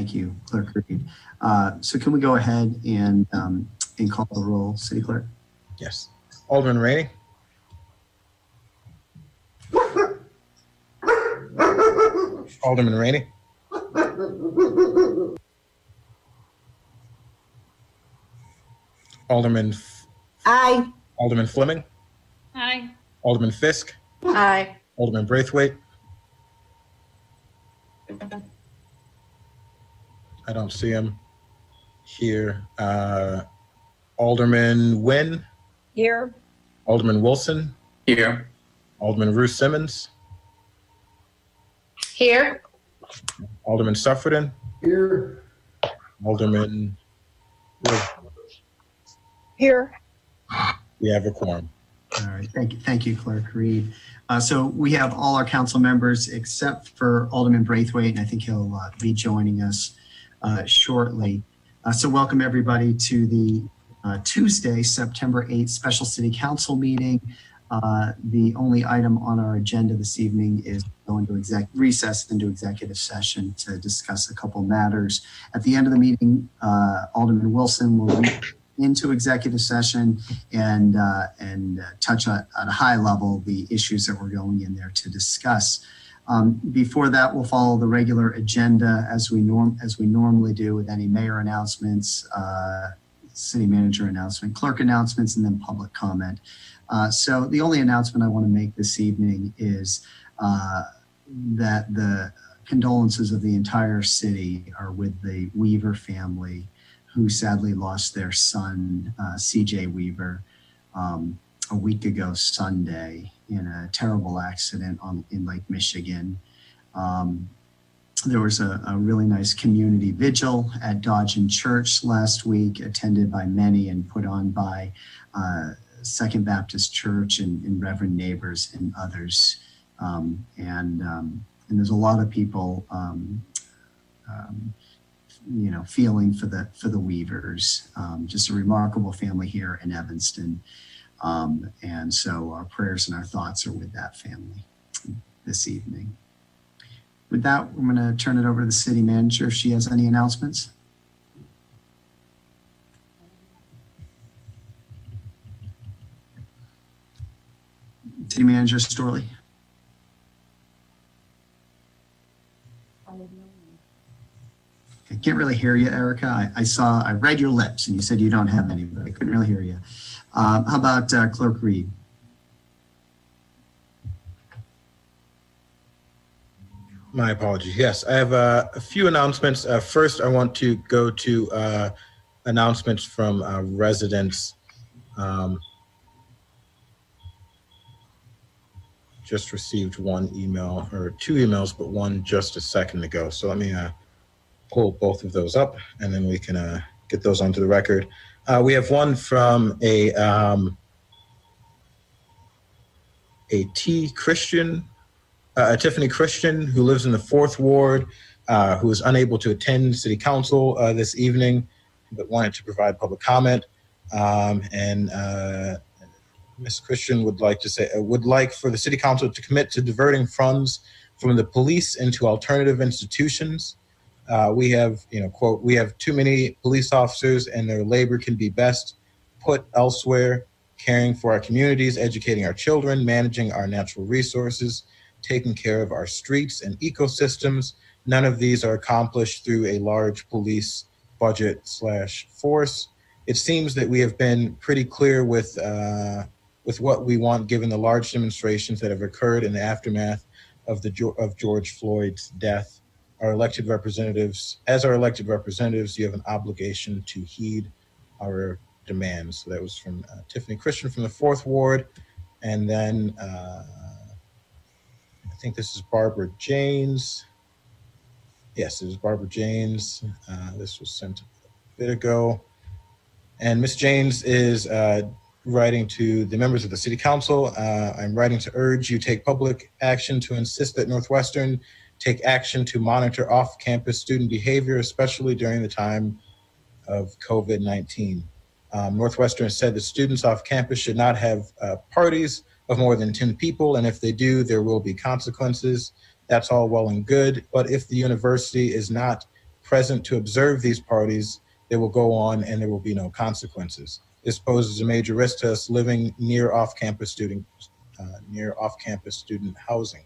Thank you, Clerk Reid. Uh, So can we go ahead and, um, and call the roll, City Clerk? Yes. Alderman Rainey. Alderman Rainey. Alderman, F- Aye. Alderman Fleming, Aye. Alderman Fiske, Aye. Alderman Braithwaite. I don't see him here. Uh, Alderman Wynne, Here. Alderman Wilson, Here. Alderman Rue Simmons, Here. Alderman Suffredin, Here. Alderman, Here. we have a quorum. All right, thank you, thank you, Clerk Reid. Uh, So we have all our council members except for Alderman Braithwaite, and I think he'll uh, be joining us uh, shortly. Uh, So welcome, everybody, to the uh, Tuesday, September 8th Special City Council meeting. Uh, The only item on our agenda this evening is going to exec, recess into executive session to discuss a couple matters. At the end of the meeting, uh, Alderman Wilson will into executive session and uh, and touch on, at a high level the issues that we're going in there to discuss. Um, before that, we'll follow the regular agenda as we norm as we normally do with any mayor announcements, uh, city manager announcement, clerk announcements, and then public comment. Uh, so the only announcement I want to make this evening is uh, that the condolences of the entire city are with the Weaver family who sadly lost their son, uh, CJ Weaver, um, a week ago Sunday in a terrible accident on, in Lake Michigan. Um, there was a, a really nice community vigil at Dodgen Church last week, attended by many and put on by uh, Second Baptist Church and, and Reverend Nabors and others. Um, and, um, and there's a lot of people um, um, you know, feeling for the for the Weavers. Um, just a remarkable family here in Evanston, um, and so our prayers and our thoughts are with that family this evening. With that, I'm going to turn it over to the city manager if she has any announcements. City Manager Storlie. I can't really hear you, Erika. I, I saw, I read your lips and you said you don't have any, but I couldn't really hear you. Um, how about uh, Clerk Reid? My apologies. Yes, I have uh, a few announcements. Uh, first, I want to go to uh, announcements from uh, residents. Um, just received one email or two emails, but one just a second ago. So let me uh, pull both of those up and then we can uh, get those onto the record. Uh, we have one from a um, a T Christian uh, Tiffany Christian, who lives in the fourth ward, uh, who is unable to attend city council uh, this evening, but wanted to provide public comment. Um, and uh, Ms. Christian would like to say, uh, would like for the city council to commit to diverting funds from the police into alternative institutions. Uh, we have, you know, quote, we have too many police officers and their labor can be best put elsewhere, caring for our communities, educating our children, managing our natural resources, taking care of our streets and ecosystems. None of these are accomplished through a large police budget slash force. It seems that we have been pretty clear with uh, with what we want, given the large demonstrations that have occurred in the aftermath of the of George Floyd's death. Our elected representatives, as our elected representatives, you have an obligation to heed our demands. So that was from uh, Tiffany Christian from the fourth ward, and then. Uh, I think this is Barbara Janes. Yes, it is Barbara Janes. Uh, this was sent a bit ago. And Miss Janes is uh, writing to the members of the City Council. Uh, I'm writing to urge you take public action to insist that Northwestern take action to monitor off-campus student behavior, especially during the time of COVID-19. Um, Northwestern said that students off campus should not have uh, parties of more than 10 people, and if they do, there will be consequences. That's all well and good, but if the university is not present to observe these parties, they will go on and there will be no consequences. This poses a major risk to us living near off-campus student, uh, near off-campus student housing.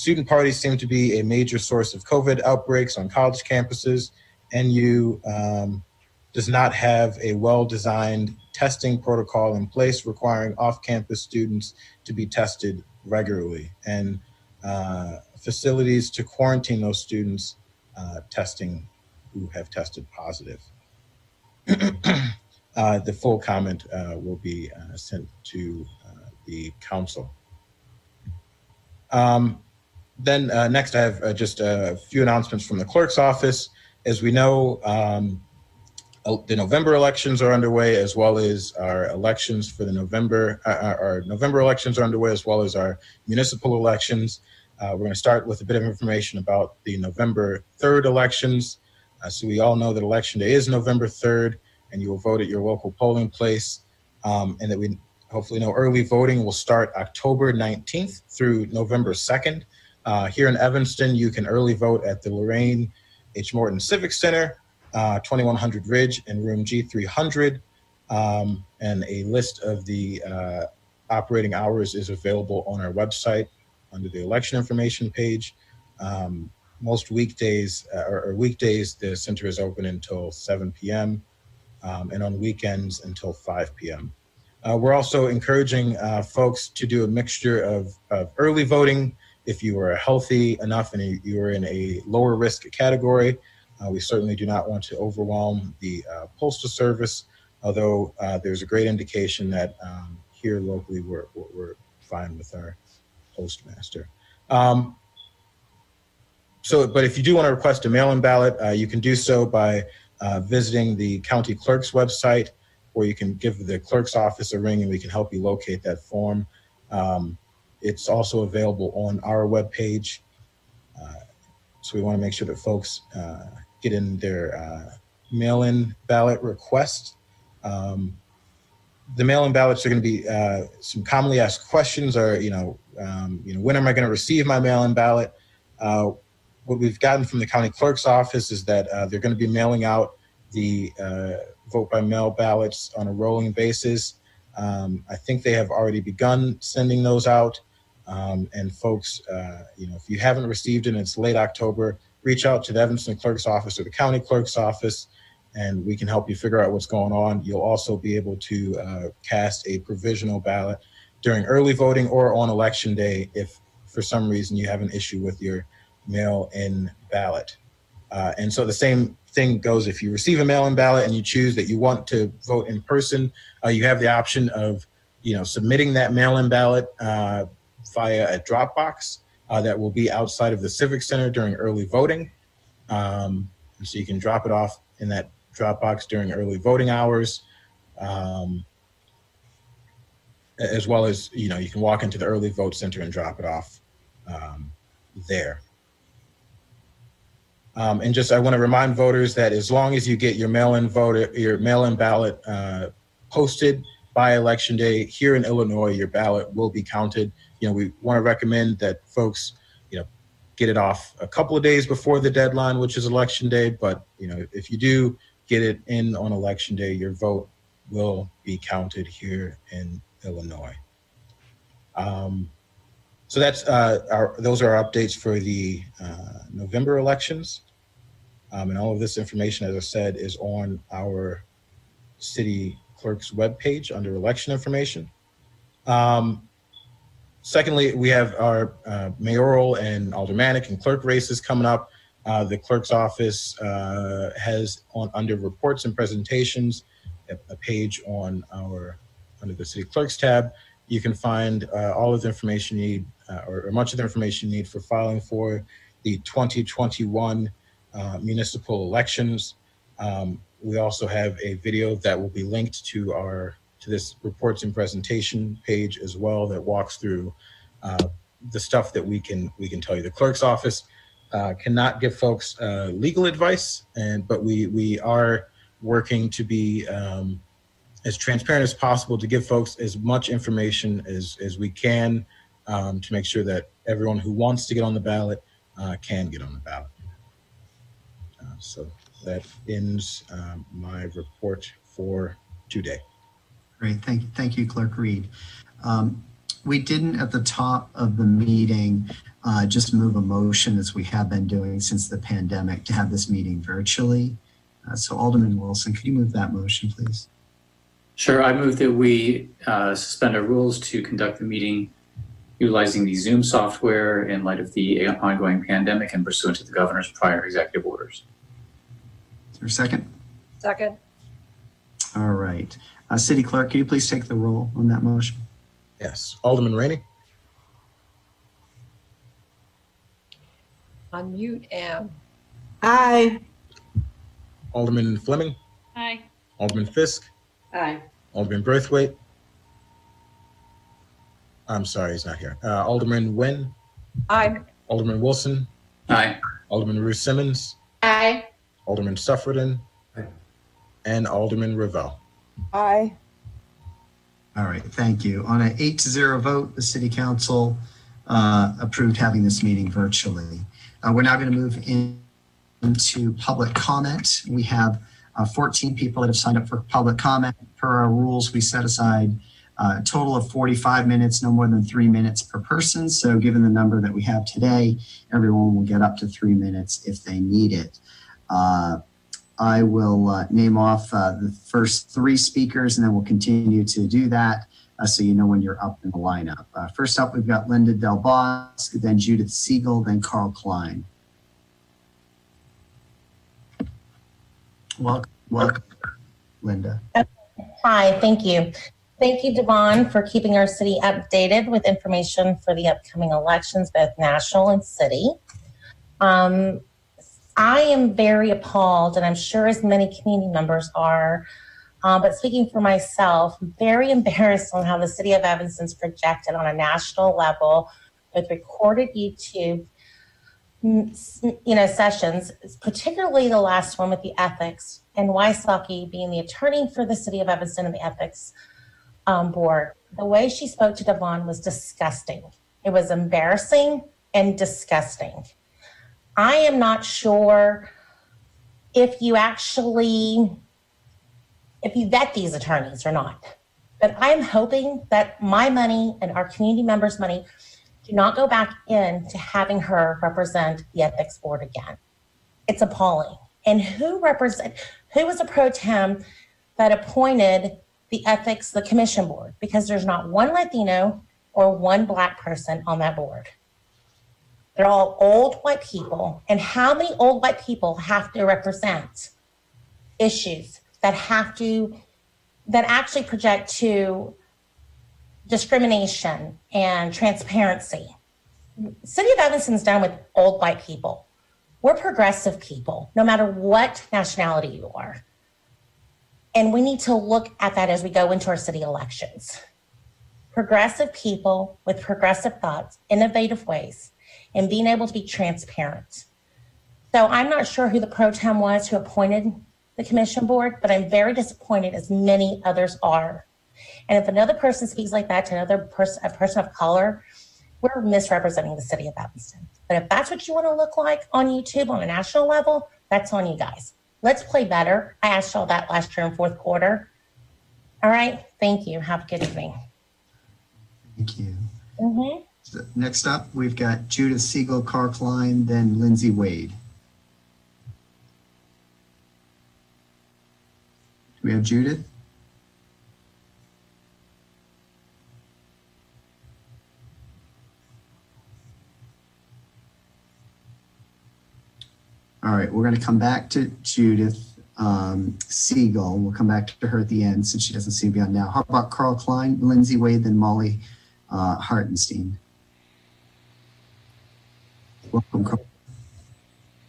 Student parties seem to be a major source of COVID outbreaks on college campuses. NU um, does not have a well-designed testing protocol in place requiring off-campus students to be tested regularly and uh, facilities to quarantine those students uh, testing who have tested positive. uh, the full comment uh, will be uh, sent to uh, the council. Um, then uh, next, I have uh, just a few announcements from the clerk's office. As we know, um, the November elections are underway, as well as our elections for the November. Uh, our our November elections are underway, as well as our municipal elections. Uh, we're going to start with a bit of information about the November 3rd elections. Uh, so we all know that election day is November 3rd, and you will vote at your local polling place. Um, and that we hopefully know early voting will start October 19th through November 2nd. Uh, here in Evanston, you can early vote at the Lorraine H. Morton Civic Center, uh, 2100 Ridge, in room G300. Um, and a list of the uh, operating hours is available on our website under the election information page. Um, most weekdays uh, or, or weekdays, the center is open until 7 p.m. Um, and on weekends until 5 p.m. Uh, we're also encouraging uh, folks to do a mixture of, of early voting if you are healthy enough and you- are in a lower risk category. Uh, we certainly do not want to overwhelm the uh, postal service, although uh, there's a great indication that um, here locally we're, we're we're fine with our postmaster. Um, so, but if you do want to request a mail-in ballot, uh, you can do so by uh, visiting the county clerk's website, or you can give the clerk's office a ring and we can help you locate that form. Um, it's also available on our webpage. Uh, so we want to make sure that folks uh, get in their uh, mail-in ballot request. Um, the mail-in ballots are going to be uh, some commonly asked questions are, you know, um, you know, when am I going to receive my mail-in ballot? Uh, what we've gotten from the county clerk's office is that uh, they're going to be mailing out the uh, vote by mail ballots on a rolling basis. Um, I think they have already begun sending those out. Um, and folks, uh, you know, if you haven't received it and it's late October, reach out to the Evanston clerk's office or the county clerk's office, and we can help you figure out what's going on. You'll also be able to uh, cast a provisional ballot during early voting or on election day if for some reason you have an issue with your mail-in ballot. Uh, and so the same thing goes if you receive a mail-in ballot and you choose that you want to vote in person, uh, you have the option of, you know, submitting that mail-in ballot uh, via a Dropbox uh, that will be outside of the Civic Center during early voting. Um, so you can drop it off in that Dropbox during early voting hours. Um, as well as, you know, you can walk into the early vote center and drop it off um, there. Um, and just, I want to remind voters that as long as you get your mail-in vote, your mail-in ballot uh, posted by election day here in Illinois, your ballot will be counted. You know, we want to recommend that folks, you know, get it off a couple of days before the deadline, which is election day. But you know, if you do get it in on election day, your vote will be counted here in Illinois. Um, so that's uh, our, those are our updates for the uh, November elections. Um, and all of this information, as I said, is on our city clerk's webpage under election information. Um, secondly, we have our uh, mayoral and aldermanic and clerk races coming up. Uh, the clerk's office uh, has on under reports and presentations a, a page on our under the city clerk's tab. You can find uh, all of the information you need, uh, or, or much of the information you need for filing for the 2021 uh, municipal elections. Um, we also have a video that will be linked to our to this reports and presentation page as well that walks through uh, the stuff that we can we can tell you. The clerk's office uh, cannot give folks uh, legal advice, and but we we are working to be um, as transparent as possible to give folks as much information as as we can um, to make sure that everyone who wants to get on the ballot uh, can get on the ballot. Uh, So that ends um, my report for today. Great, thank, thank you, Clerk Reid. Um, We didn't at the top of the meeting uh, just move a motion as we have been doing since the pandemic to have this meeting virtually. Uh, So Alderman Wilson, could you move that motion, please? Sure, I move that we uh, suspend our rules to conduct the meeting utilizing the Zoom software in light of the ongoing pandemic and pursuant to the governor's prior executive orders. Is there a second? Second. All right. Uh, City Clerk, can you please take the roll on that motion? Yes. Alderman Rainey, Unmute and. Aye. Alderman Fleming, Aye. Alderman Fiske, Aye. Alderman Braithwaite. I'm sorry, he's not here. Uh, Alderman Wynne, Aye. Alderman Wilson, Aye. Alderman Rue Simmons, Aye. Alderman Suffredin, Aye. and Alderman Revelle. Aye. All right, thank you. On an eight to zero vote, the city council uh, approved having this meeting virtually. Uh, We're now going to move in- into public comment. We have uh, 14 people that have signed up for public comment. Per our rules, we set aside uh, a total of 45 minutes, no more than three minutes per person. So given the number that we have today, everyone will get up to three minutes if they need it. I will uh, name off uh, the first three speakers and then we'll continue to do that uh, so you know when you're up in the lineup. Uh, first up, we've got Linda Del Bosque, then Judith Siegel, then Carl Klein. Welcome, welcome, Linda. Hi, thank you. Thank you, Devon, for keeping our city updated with information for the upcoming elections, both national and city. Um, I am very appalled, and I'm sure as many community members are, uh, but speaking for myself, very embarrassed on how the city of Evanston's projected on a national level with recorded YouTube mm, you know, sessions, particularly the last one with the ethics and Wysocki being the attorney for the city of Evanston and the ethics um, board. The way she spoke to Devon was disgusting. It was embarrassing and disgusting. I am not sure if you actually if you vet these attorneys or not. But I'm hoping that my money and our community members' money do not go back into having her represent the ethics board again. It's appalling. And who represent who was a pro tem that appointed the ethics, the commission board? Because there's not one Latino or one black person on that board. They're all old white people. And how many old white people have to represent issues that have to that actually project to discrimination and transparency? City of Evanston's done with old white people. We're progressive people, no matter what nationality you are. And we need to look at that as we go into our city elections. Progressive people with progressive thoughts, innovative ways, and being able to be transparent. So I'm not sure who the pro tem was who appointed the commission board, but I'm very disappointed as many others are. And if another person speaks like that to another person, a person of color, we're misrepresenting the city of Evanston. But if that's what you want to look like on YouTube on a national level, that's on you guys. Let's play better. I asked y'all that last year in fourth quarter. All right. Thank you. Have a good evening. Thank you. Mhm. Next up, we've got Judith Siegel, Carl Klein, then Lindsay Wade. Do we have Judith? All right, we're going to come back to Judith um, Siegel. We'll come back to her at the end since she doesn't seem to be on now. How about Carl Klein, Lindsay Wade, then Molly uh, Hartenstein? Welcome.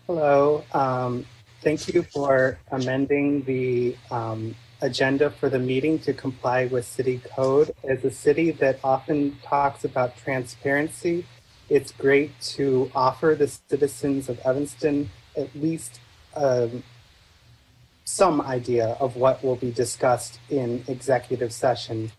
Hello. Um, Thank you for amending the um, agenda for the meeting to comply with city code. As a city that often talks about transparency, it's great to offer the citizens of Evanston at least um, some idea of what will be discussed in executive session.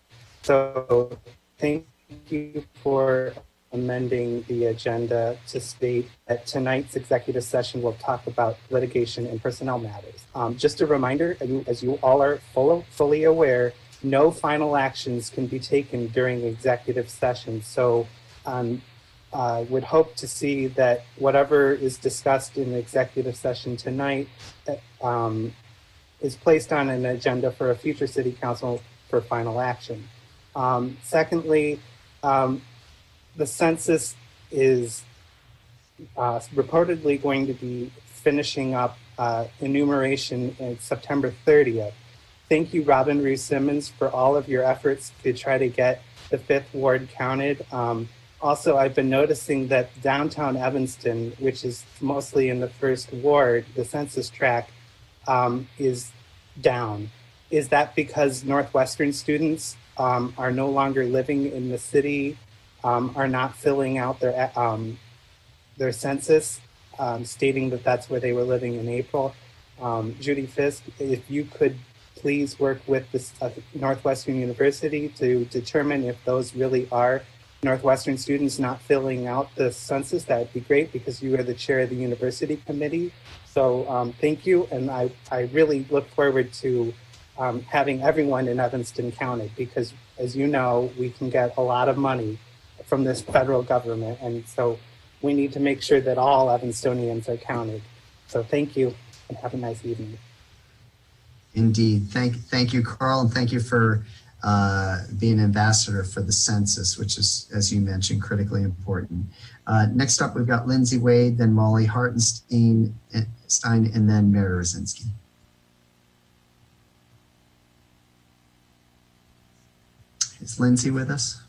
So thank you for amending the agenda to state that tonight's executive session will talk about litigation and personnel matters. Um, just a reminder, as you, all are full, fully aware, no final actions can be taken during executive session. So um, uh, would hope to see that whatever is discussed in the executive session tonight um, is placed on an agenda for a future city council for final action. Um, secondly, um, the census is uh, reportedly going to be finishing up uh, enumeration in September 30th. Thank you, Robin Rue Simmons, for all of your efforts to try to get the fifth ward counted. Um, also, I've been noticing that downtown Evanston, which is mostly in the first ward, the census tract um, is down. Is that because Northwestern students um, are no longer living in the city, um, are not filling out their um, their census, um, stating that that's where they were living in April? Um, Judy Fiske, if you could please work with this uh, Northwestern University to determine if those really are Northwestern students not filling out the census, that would be great because you are the chair of the university committee. So um, thank you, and I, I really look forward to um, having everyone in Evanston counted because, as you know, we can get a lot of money from this federal government, and so we need to make sure that all Evanstonians are counted. So thank you, and have a nice evening. Indeed. Thank, thank you, Carl, and thank you for uh, being ambassador for the census, which is, as you mentioned, critically important. Uh, next up, we've got Lindsay Wade, then Molly Hartenstein, Stein, and then Mary Rosinski. Is Lindsay with us?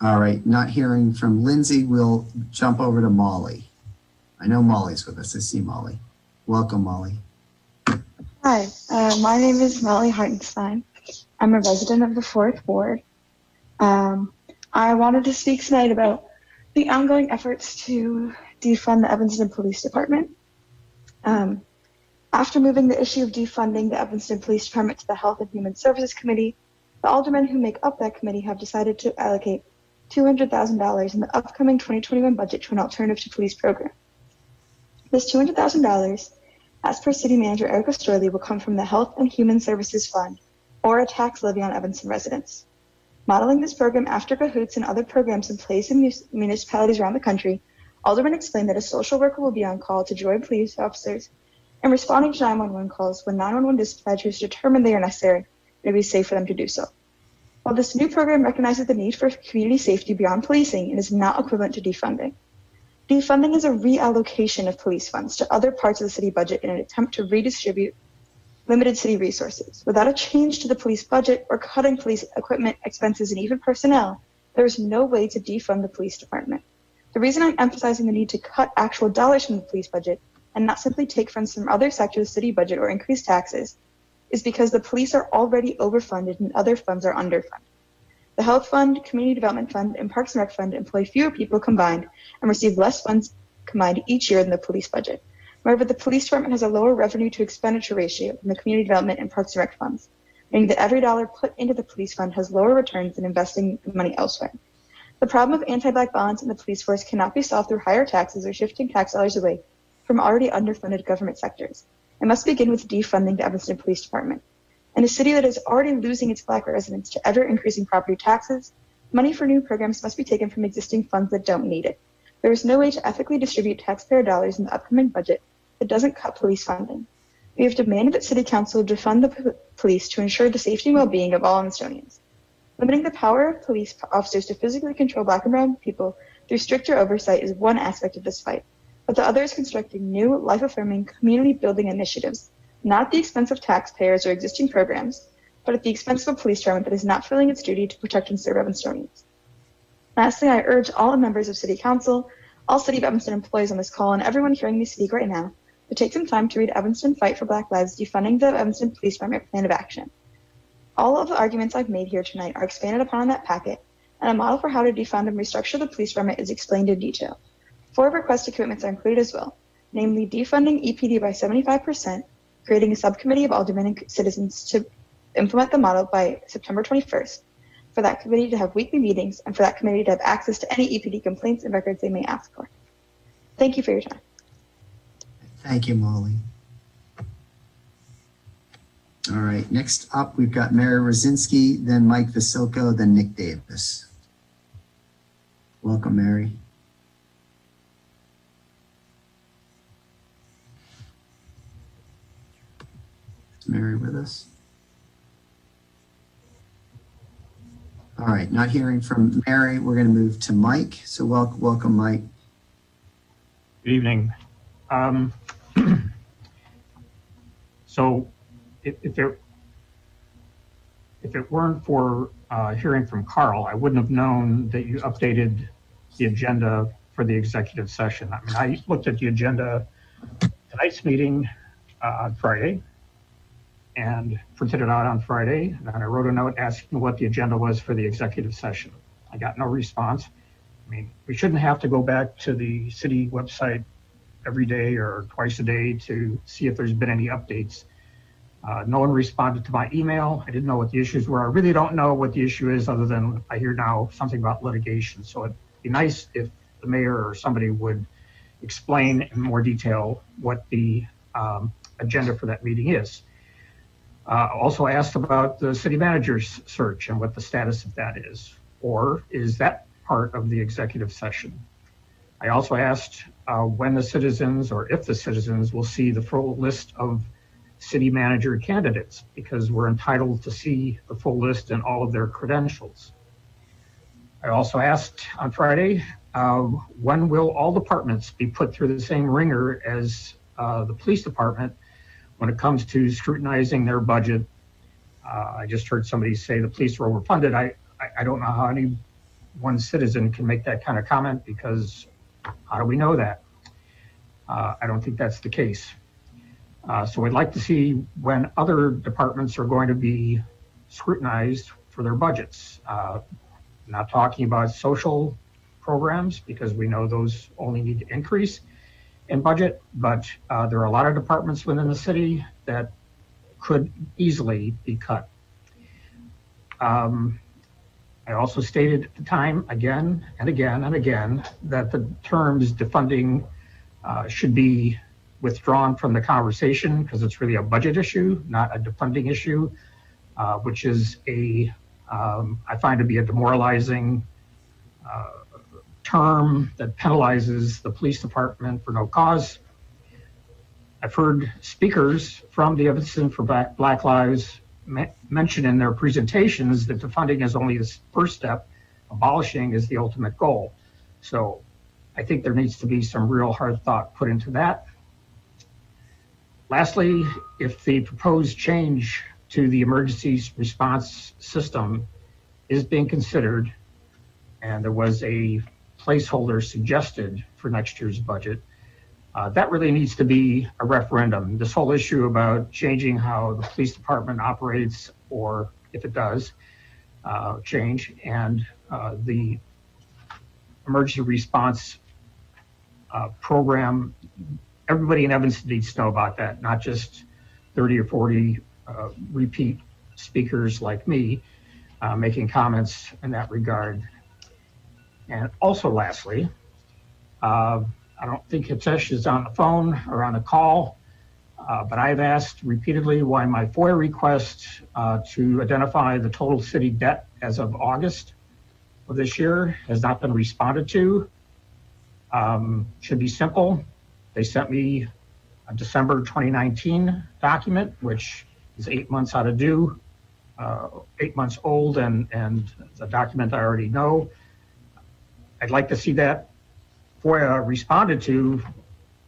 All right, not hearing from Lindsay, we'll jump over to Molly. I know Molly's with us. I see Molly. Welcome, Molly. Hi, uh, my name is Molly Hartenstein. I'm a resident of the Fourth Ward. Um, I wanted to speak tonight about the ongoing efforts to defund the Evanston Police Department. Um, after moving the issue of defunding the Evanston Police Department to the Health and Human Services Committee, the aldermen who make up that committee have decided to allocate $200,000 in the upcoming 2021 budget to an alternative to police program. This $200,000, as per City Manager Erika Storlie, will come from the Health and Human Services Fund or a tax levy on Evanston residents. Modeling this program after CAHOOTS and other programs in place in municipalities around the country, Alderman explained that a social worker will be on call to join police officers in responding to 911 calls when 911 dispatchers determine they are necessary and it be safe for them to do so. While this new program recognizes the need for community safety beyond policing, it is not equivalent to defunding. Defunding is a reallocation of police funds to other parts of the city budget in an attempt to redistribute limited city resources. Without a change to the police budget or cutting police equipment, expenses, and even personnel, there is no way to defund the police department. The reason I'm emphasizing the need to cut actual dollars from the police budget and not simply take funds from other sectors of the city budget or increase taxes is because the police are already overfunded and other funds are underfunded. The Health Fund, Community Development Fund, and Parks and Rec Fund employ fewer people combined and receive less funds combined each year than the police budget. Moreover, the police department has a lower revenue to expenditure ratio than the community development and Parks and Rec funds, meaning that every dollar put into the police fund has lower returns than investing the money elsewhere. The problem of anti-black violence in the police force cannot be solved through higher taxes or shifting tax dollars away from already underfunded government sectors. It must begin with defunding the Evanston Police Department. In a city that is already losing its black residents to ever increasing property taxes, money for new programs must be taken from existing funds that don't need it. There is no way to ethically distribute taxpayer dollars in the upcoming budget that doesn't cut police funding. We have demanded that City Council defund the police to ensure the safety and well-being of all Estonians. Limiting the power of police officers to physically control black and brown people through stricter oversight is one aspect of this fight, but the other is constructing new, life-affirming, community-building initiatives not at the expense of taxpayers or existing programs, but at the expense of a police department that is not fulfilling its duty to protect and serve Evanstonians. Lastly, I urge all the members of City Council, all City of Evanston employees on this call, and everyone hearing me speak right now to take some time to read Evanston Fight for Black Lives Defunding the Evanston Police Department Plan of Action. All of the arguments I've made here tonight are expanded upon in that packet, and a model for how to defund and restructure the police department is explained in detail. Four requested commitments are included as well, namely defunding EPD by 75%, creating a subcommittee of aldermen and citizens to implement the model by September 21st, for that committee to have weekly meetings, and for that committee to have access to any EPD complaints and records they may ask for. Thank you for your time. Thank you, Molly. All right, next up, we've got Mary Rosinski, then Mike Vasilko, then Nick Davis. Welcome, Mary. Mary with us? All right, not hearing from Mary, we're going to move to Mike. So wel- welcome, Mike. Good evening. Um, So if if it, if it weren't for uh, hearing from Carl, I wouldn't have known that you updated the agenda for the executive session. I mean, I looked at the agenda tonight's meeting uh, on Friday and printed it out on Friday. And then I wrote a note asking what the agenda was for the executive session. I got no response. I mean, we shouldn't have to go back to the city website every day or twice a day to see if there's been any updates. Uh, no one responded to my email. I didn't know what the issues were. I really don't know what the issue is other than I hear now something about litigation. So it'd be nice if the mayor or somebody would explain in more detail what the um, agenda for that meeting is. Uh, also asked about the city manager's search and what the status of that is. Or is that part of the executive session? I also asked uh, when the citizens or if the citizens will see the full list of city manager candidates because we're entitled to see the full list and all of their credentials. I also asked on Friday, uh, when will all departments be put through the same ringer as uh, the police department when it comes to scrutinizing their budget? Uh, I just heard somebody say the police are overfunded. I, I, I don't know how any one citizen can make that kind of comment because how do we know that? Uh, I don't think that's the case. Uh, so I'd like to see when other departments are going to be scrutinized for their budgets. Uh, not talking about social programs because we know those only need to increase in budget, but uh, there are a lot of departments within the city that could easily be cut. Um, I also stated at the time, again and again and again, that the terms defunding uh, should be withdrawn from the conversation because it's really a budget issue, not a defunding issue, uh, which is a, um, I find to be a demoralizing uh, term that penalizes the police department for no cause. I've heard speakers from the Evanston for Black, Black Lives me- mention in their presentations that defunding is only the first step, abolishing is the ultimate goal. So I think there needs to be some real hard thought put into that. Lastly, if the proposed change to the emergency response system is being considered, and there was a placeholder suggested for next year's budget, uh, that really needs to be a referendum. This whole issue about changing how the police department operates, or if it does uh, change, and uh, the emergency response uh, program, everybody in Evanston needs to know about that, not just 30 or 40 uh, repeat speakers like me uh, making comments in that regard. And also, lastly, uh, I don't think Hitesh is on the phone or on the call, uh, but I've asked repeatedly why my FOIA request uh, to identify the total city debt as of August of this year has not been responded to. Um, should be simple. They sent me a December 2019 document, which is eight months out of due, uh, eight months old, and, and the document I already know. I'd like to see that FOIA responded to,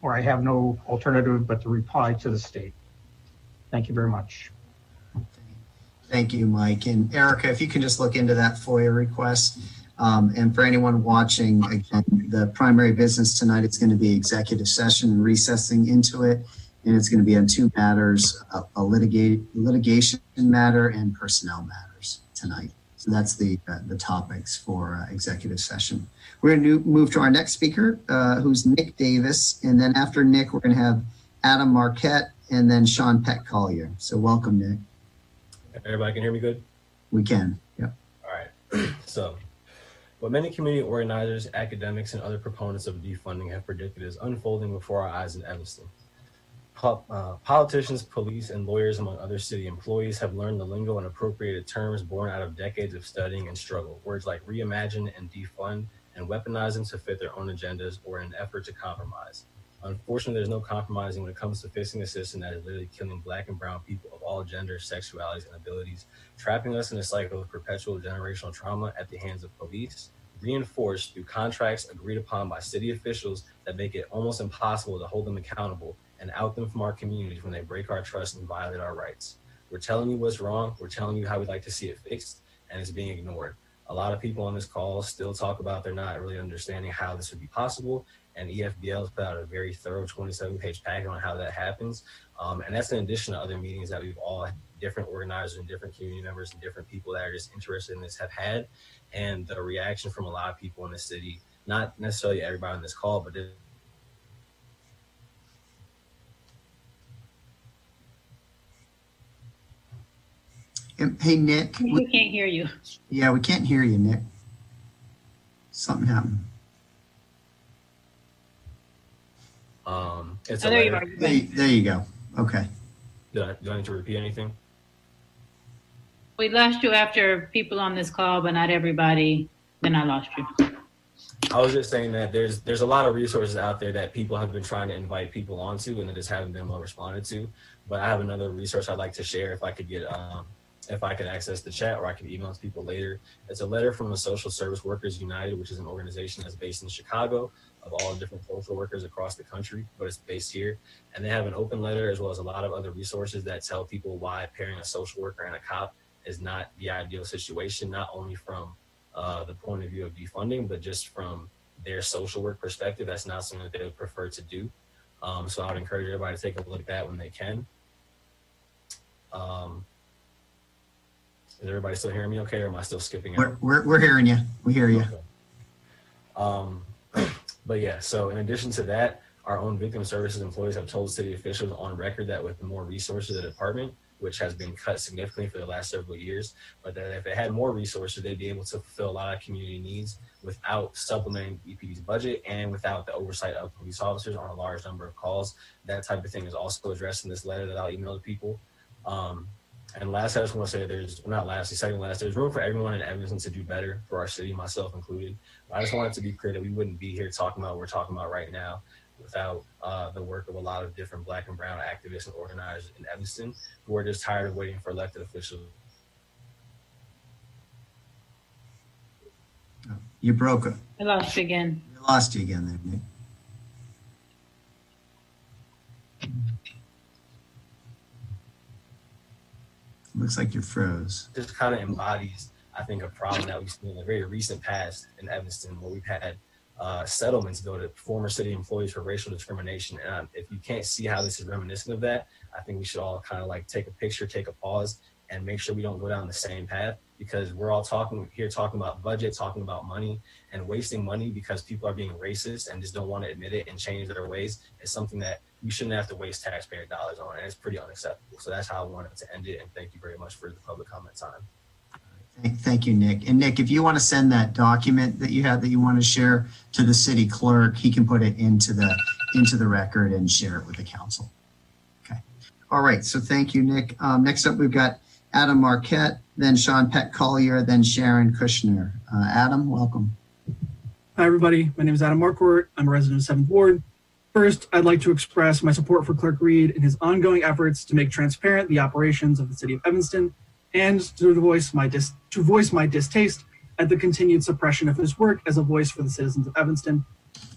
or I have no alternative but to reply to the state. Thank you very much. Thank you, Mike. And Erika, if you can just look into that FOIA request. Um, and for anyone watching, again, the primary business tonight is going to be executive session, and recessing into it. And it's going to be on two matters, a, a litigate, litigation matter and personnel matters tonight. So that's the, uh, the topics for uh, executive session. We're going to move to our next speaker, uh, who's Nick Davis. And then after Nick, we're going to have Adam Marquette, and then Sean Peck Collier. So welcome, Nick. Everybody can hear me good? We can. Yep. All right. so, what many community organizers, academics, and other proponents of defunding have predicted is unfolding before our eyes in Evanston. Po- uh, politicians, police, and lawyers, among other city employees, have learned the lingo and appropriated terms born out of decades of studying and struggle. Words like reimagine and defund and weaponize them to fit their own agendas or in an effort to compromise. Unfortunately, there's no compromising when it comes to fixing a system that is literally killing black and brown people of all genders, sexualities, and abilities, trapping us in a cycle of perpetual generational trauma at the hands of police, reinforced through contracts agreed upon by city officials that make it almost impossible to hold them accountable and out them from our communities when they break our trust and violate our rights. We're telling you what's wrong, we're telling you how we'd like to see it fixed, and it's being ignored. A lot of people on this call still talk about they're not really understanding how this would be possible and EFBL has put out a very thorough 27 page packet on how that happens. Um, and that's in addition to other meetings that we've all different organizers and different community members and different people that are just interested in this have had. And the reaction from a lot of people in the city, not necessarily everybody on this call, but Hey, Nick. We can't hear you. Yeah, we can't hear you, Nick. Something happened. um, it's Oh, a there you are. There, there you go. Okay. Do I, do I need to repeat anything? We lost you after people on this call, but not everybody. Then I lost you. I was just saying that there's there's a lot of resources out there that people have been trying to invite people onto, and it just haven't been well responded to. But I have another resource I'd like to share if I could get um, if I could access the chat or I could email to people later. It's a letter from the Social Service Workers United, which is an organization that's based in Chicago of all different social workers across the country, but it's based here. And they have an open letter as well as a lot of other resources that tell people why pairing a social worker and a cop is not the ideal situation, not only from uh, the point of view of defunding, but just from their social work perspective. That's not something that they would prefer to do. Um, so I would encourage everybody to take a look at that when they can. Um, is everybody still hearing me okay, or am I still skipping out? We're, we're, we're hearing you. We hear you. Okay. Um, but yeah, so in addition to that, our own victim services employees have told city officials on record that with more resources the department, which has been cut significantly for the last several years, but that if it had more resources, they'd be able to fulfill a lot of community needs without supplementing EPD's budget and without the oversight of police officers on a large number of calls. That type of thing is also addressed in this letter that I'll email to people. Um, and last, I just want to say there's not lastly, second last, there's room for everyone in Evanston to do better for our city, myself included. I just wanted to be clear that we wouldn't be here talking about what we're talking about right now without uh, the work of a lot of different black and brown activists and organizers in Evanston who are just tired of waiting for elected officials. You broke it. I lost you again. I lost you again there, Nick. Looks like you froze. This kind of embodies, I think, a problem that we've seen in the very recent past in Evanston where we've had uh, settlements go to former city employees for racial discrimination. And um, if you can't see how this is reminiscent of that, I think we should all kind of like take a picture, take a pause, and make sure we don't go down the same path because we're all talking here, talking about budget, talking about money, and wasting money because people are being racist and just don't want to admit it and change their ways is something that we shouldn't have to waste taxpayer dollars on, and it's pretty unacceptable. So that's how I wanted to end it. And thank you very much for the public comment time. Thank, you, Nick. And Nick, if you want to send that document that you have that you want to share to the city clerk, he can put it into the into the record and share it with the council. Okay. All right. So thank you, Nick. Um, next up, we've got Adam Marquette, then Sean Peck Collier, then Sharon Kushner. Uh, Adam, welcome. Hi, everybody. My name is Adam Marquardt. I'm a resident of 7th Ward. First, I'd like to express my support for Clerk Reid in his ongoing efforts to make transparent the operations of the city of Evanston and to voice my dis- to voice my distaste at the continued suppression of his work as a voice for the citizens of Evanston.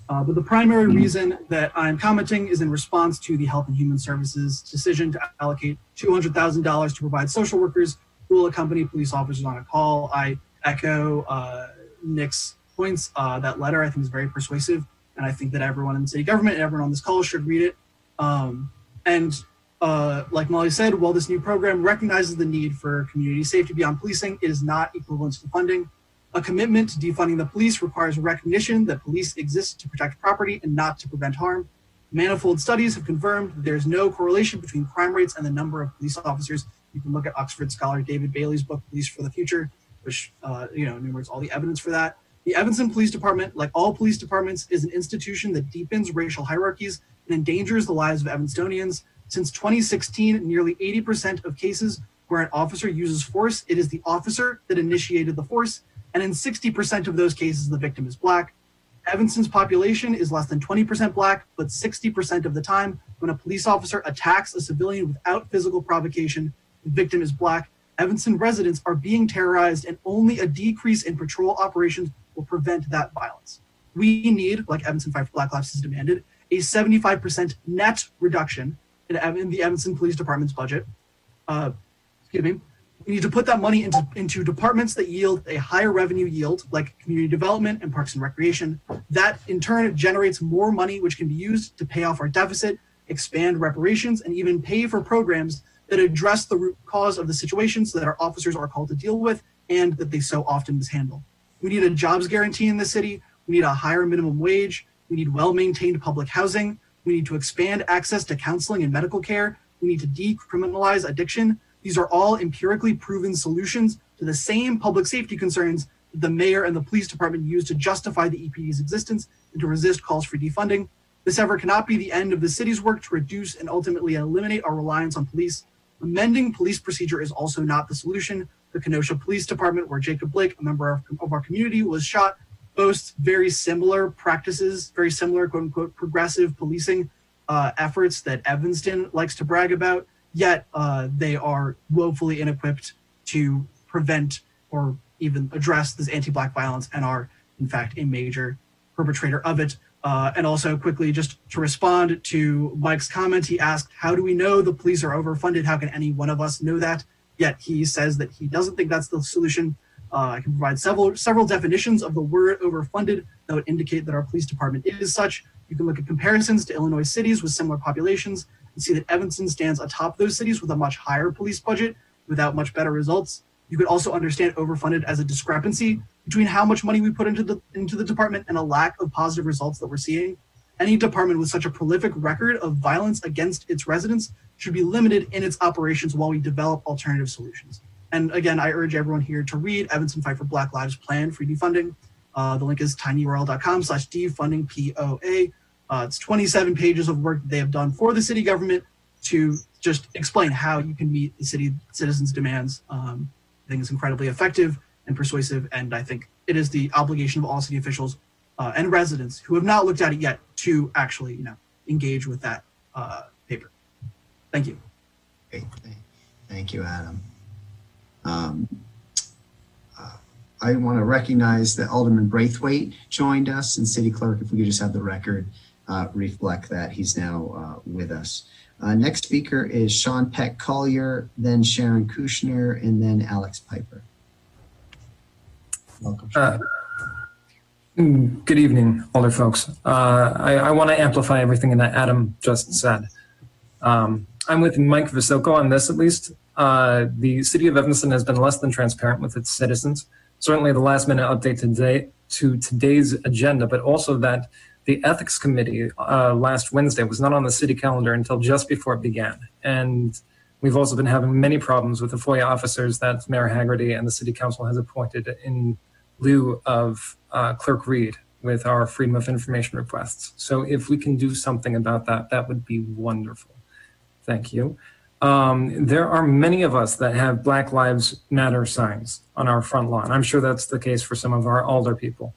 Uh, but the primary reason that I'm commenting is in response to the Health and Human Services decision to allocate $200,000 to provide social workers will accompany police officers on a call. I echo uh, Nick's points. Uh, that letter I think is very persuasive, and I think that everyone in the city government and everyone on this call should read it. Um, and uh, like Molly said, while this new program recognizes the need for community safety beyond policing, it is not equivalent to funding. A commitment to defunding the police requires recognition that police exist to protect property and not to prevent harm. Manifold studies have confirmed that there's no correlation between crime rates and the number of police officers. You can look at Oxford scholar David Bayley's book, Police for the Future, which uh, you know enumerates all the evidence for that. The Evanston Police Department, like all police departments, is an institution that deepens racial hierarchies and endangers the lives of Evanstonians. Since 2016, nearly 80% of cases where an officer uses force, it is the officer that initiated the force, and in 60% of those cases, the victim is black. Evanston's population is less than 20% black, but 60% of the time, when a police officer attacks a civilian without physical provocation, victim is black. Evanston residents are being terrorized, and only a decrease in patrol operations will prevent that violence. We need, like Evanston Fight for Black Lives has demanded, a 75% net reduction in, in the Evanston Police Department's budget. Uh, excuse me. We need to put that money into, into departments that yield a higher revenue yield, like community development and parks and recreation. That in turn generates more money, which can be used to pay off our deficit, expand reparations, and even pay for programs that address the root cause of the situations that our officers are called to deal with and that they so often mishandle. We need a jobs guarantee in the city. We need a higher minimum wage. We need well maintained public housing. We need to expand access to counseling and medical care. We need to decriminalize addiction. These are all empirically proven solutions to the same public safety concerns that the mayor and the police department use to justify the EPD's existence and to resist calls for defunding. This ever cannot be the end of the city's work to reduce and ultimately eliminate our reliance on police. Amending police procedure is also not the solution. The Kenosha Police Department, where Jacob Blake, a member of, of our community, was shot, boasts very similar practices, very similar quote unquote progressive policing uh, efforts that Evanston likes to brag about yet uh, they are woefully inequipped to prevent or even address this anti-black violence and are in fact a major perpetrator of it uh, and also quickly just to respond to mike's comment he asked how do we know the police are overfunded? How can any one of us know that? Yet he says that he doesn't think that's the solution. Uh, i can provide several several definitions of the word overfunded that would indicate that our police department is such. You can look at comparisons to illinois cities with similar populations and see that Evanston stands atop those cities with a much higher police budget without much better results. You could also understand overfunded as a discrepancy between how much money we put into the into the department and a lack of positive results that we're seeing. Any department with such a prolific record of violence against its residents should be limited in its operations while we develop alternative solutions. And again, I urge everyone here to read Evanston Fight for Black Lives Plan for defunding. Uh, the link is tinyurl.com slash defunding POA. Uh, it's 27 pages of work they have done for the city government to just explain how you can meet the city citizens' demands. Um, think it's incredibly effective and persuasive, and I think it is the obligation of all city officials uh, and residents who have not looked at it yet to actually, you know, engage with that uh, paper. Thank you. Great. Thank you, Adam. Um, uh, I want to recognize that Alderman Braithwaite joined us and City Clerk, if we could just have the record uh, reflect that he's now uh, with us. Uh, next speaker is Sean Peck Collier, then Sharon Kushner, and then Alex Piper. Welcome. Uh, good evening, older folks. Uh, I, I want to amplify everything that Adam just said. Um, I'm with Mike Vasilko on this, at least. Uh, the city of Evanston has been less than transparent with its citizens. Certainly, the last minute update today to today's agenda, but also that the ethics committee uh, last Wednesday was not on the city calendar until just before it began. And we've also been having many problems with the FOIA officers that Mayor Hagerty and the city council has appointed in lieu of uh, Clerk Reid with our freedom of information requests. So if we can do something about that, that would be wonderful. Thank you. Um, there are many of us that have Black Lives Matter signs on our front lawn. I'm sure that's the case for some of our older people.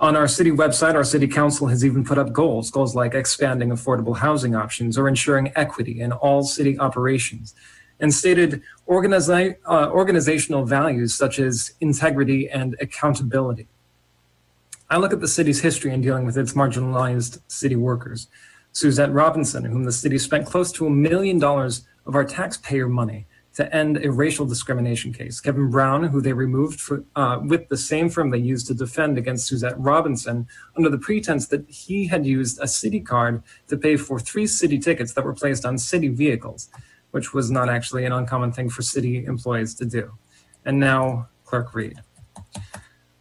On our city website, our city council has even put up goals, goals like expanding affordable housing options or ensuring equity in all city operations, and stated uh, organizational values such as integrity and accountability. I look at the city's history in dealing with its marginalized city workers. Suzette Robinson, whom the city spent close to a million dollars of our taxpayer money to end a racial discrimination case. Kevin Brown, who they removed for, uh, with the same firm they used to defend against Suzette Robinson under the pretense that he had used a city card to pay for three city tickets that were placed on city vehicles, which was not actually an uncommon thing for city employees to do. And now, Clerk Reid.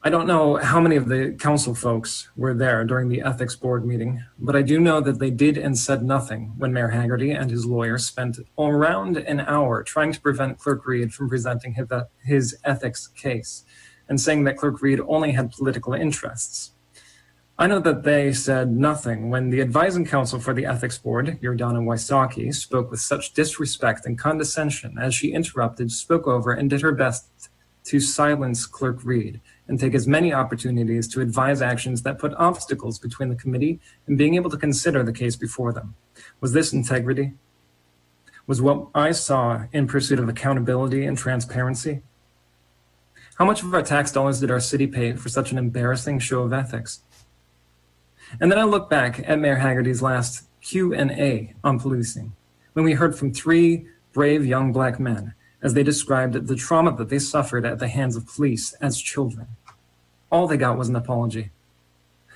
I don't know how many of the council folks were there during the ethics board meeting, but I do know that they did and said nothing when Mayor Hagerty and his lawyer spent around an hour trying to prevent Clerk Reid from presenting his, ethics case and saying that Clerk Reid only had political interests. I know that they said nothing when the advising council for the ethics board, Jordana Wysocki, spoke with such disrespect and condescension as she interrupted, spoke over, and did her best to silence Clerk Reid and take as many opportunities to advise actions that put obstacles between the committee and being able to consider the case before them. Was this integrity? Was what I saw in pursuit of accountability and transparency? How much of our tax dollars did our city pay for such an embarrassing show of ethics? And then I look back at Mayor Hagerty's last Q&A on policing, when we heard from three brave young black men as they described the trauma that they suffered at the hands of police as children. All they got was an apology.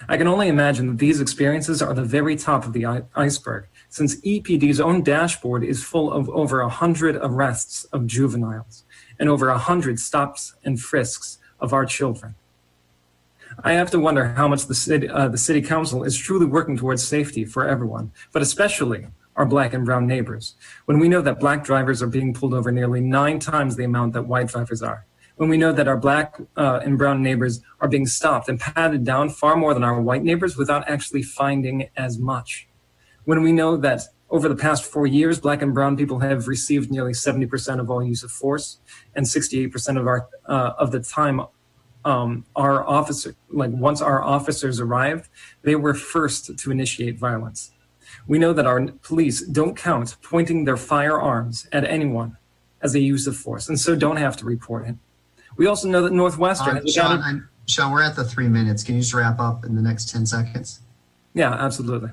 I can only imagine that these experiences are the very top of the iceberg, since EPD's own dashboard is full of over 100 arrests of juveniles and over 100 stops and frisks of our children. I have to wonder how much the city, uh, the city council is truly working towards safety for everyone, but especially our black and brown neighbors. When we know that black drivers are being pulled over nearly nine times the amount that white drivers are. When we know that our black uh, and brown neighbors are being stopped and patted down far more than our white neighbors without actually finding as much. When we know that over the past four years, black and brown people have received nearly 70% of all use of force and 68% of our uh, of the time um, our officer, like once our officers arrived, they were first to initiate violence. We know that our police don't count pointing their firearms at anyone as a use of force, and so don't have to report it. We also know that Northwestern. Uh, Sean, Sean, we're at the three minutes. Can you just wrap up in the next 10 seconds? Yeah, absolutely.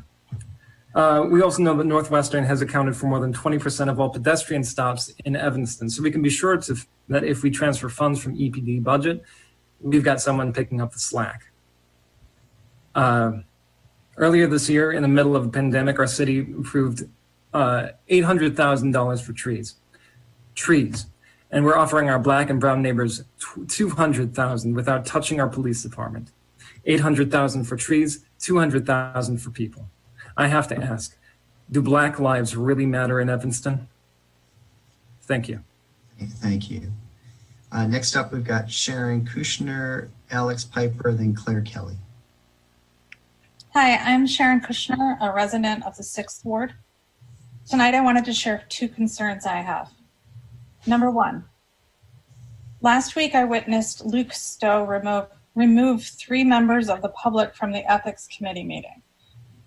Uh, we also know that Northwestern has accounted for more than 20% of all pedestrian stops in Evanston. So we can be sure to, that if we transfer funds from EPD budget, we've got someone picking up the slack. Uh, earlier this year, in the middle of a pandemic, our city approved uh, $800,000 for trees. Trees. And we're offering our black and brown neighbors 200,000 without touching our police department. 800,000 for trees, 200,000 for people. I have to ask, do black lives really matter in Evanston? Thank you. Thank you. Uh, next up, we've got Sharon Kushner, Alex Piper, then Claire Kelly. Hi, I'm Sharon Kushner, a resident of the 6th Ward. Tonight, I wanted to share two concerns I have. Number one, last week I witnessed Luke Stowe remove, remove three members of the public from the Ethics Committee meeting.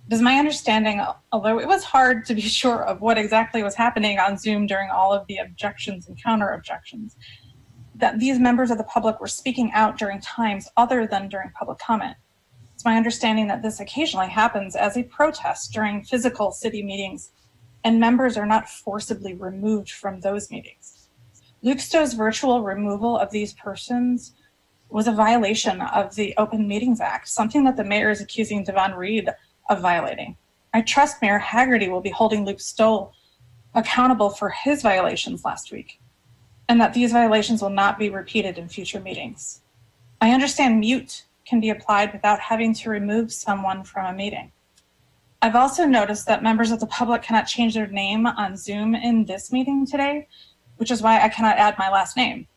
It is my understanding, although it was hard to be sure of what exactly was happening on Zoom during all of the objections and counter objections, that these members of the public were speaking out during times other than during public comment. It's my understanding that this occasionally happens as a protest during physical city meetings, and members are not forcibly removed from those meetings. Luke Stowe's virtual removal of these persons was a violation of the Open Meetings Act, something that the mayor is accusing Devon Reid of violating. I trust Mayor Hagerty will be holding Luke Stowe accountable for his violations last week and that these violations will not be repeated in future meetings. I understand mute can be applied without having to remove someone from a meeting. I've also noticed that members of the public cannot change their name on Zoom in this meeting today, which is why I cannot add my last name.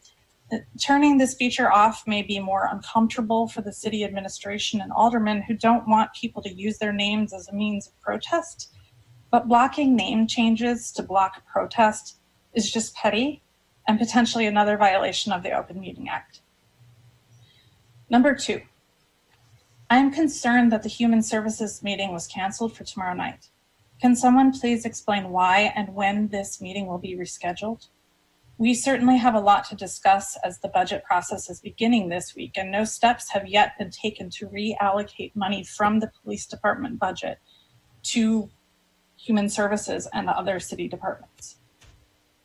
Uh, turning this feature off may be more uncomfortable for the city administration and aldermen who don't want people to use their names as a means of protest, but blocking name changes to block protest is just petty and potentially another violation of the Open Meeting Act. Number two, I am concerned that the Human Services meeting was canceled for tomorrow night. Can someone please explain why and when this meeting will be rescheduled? We certainly have a lot to discuss as the budget process is beginning this week, and no steps have yet been taken to reallocate money from the police department budget to human services and the other city departments.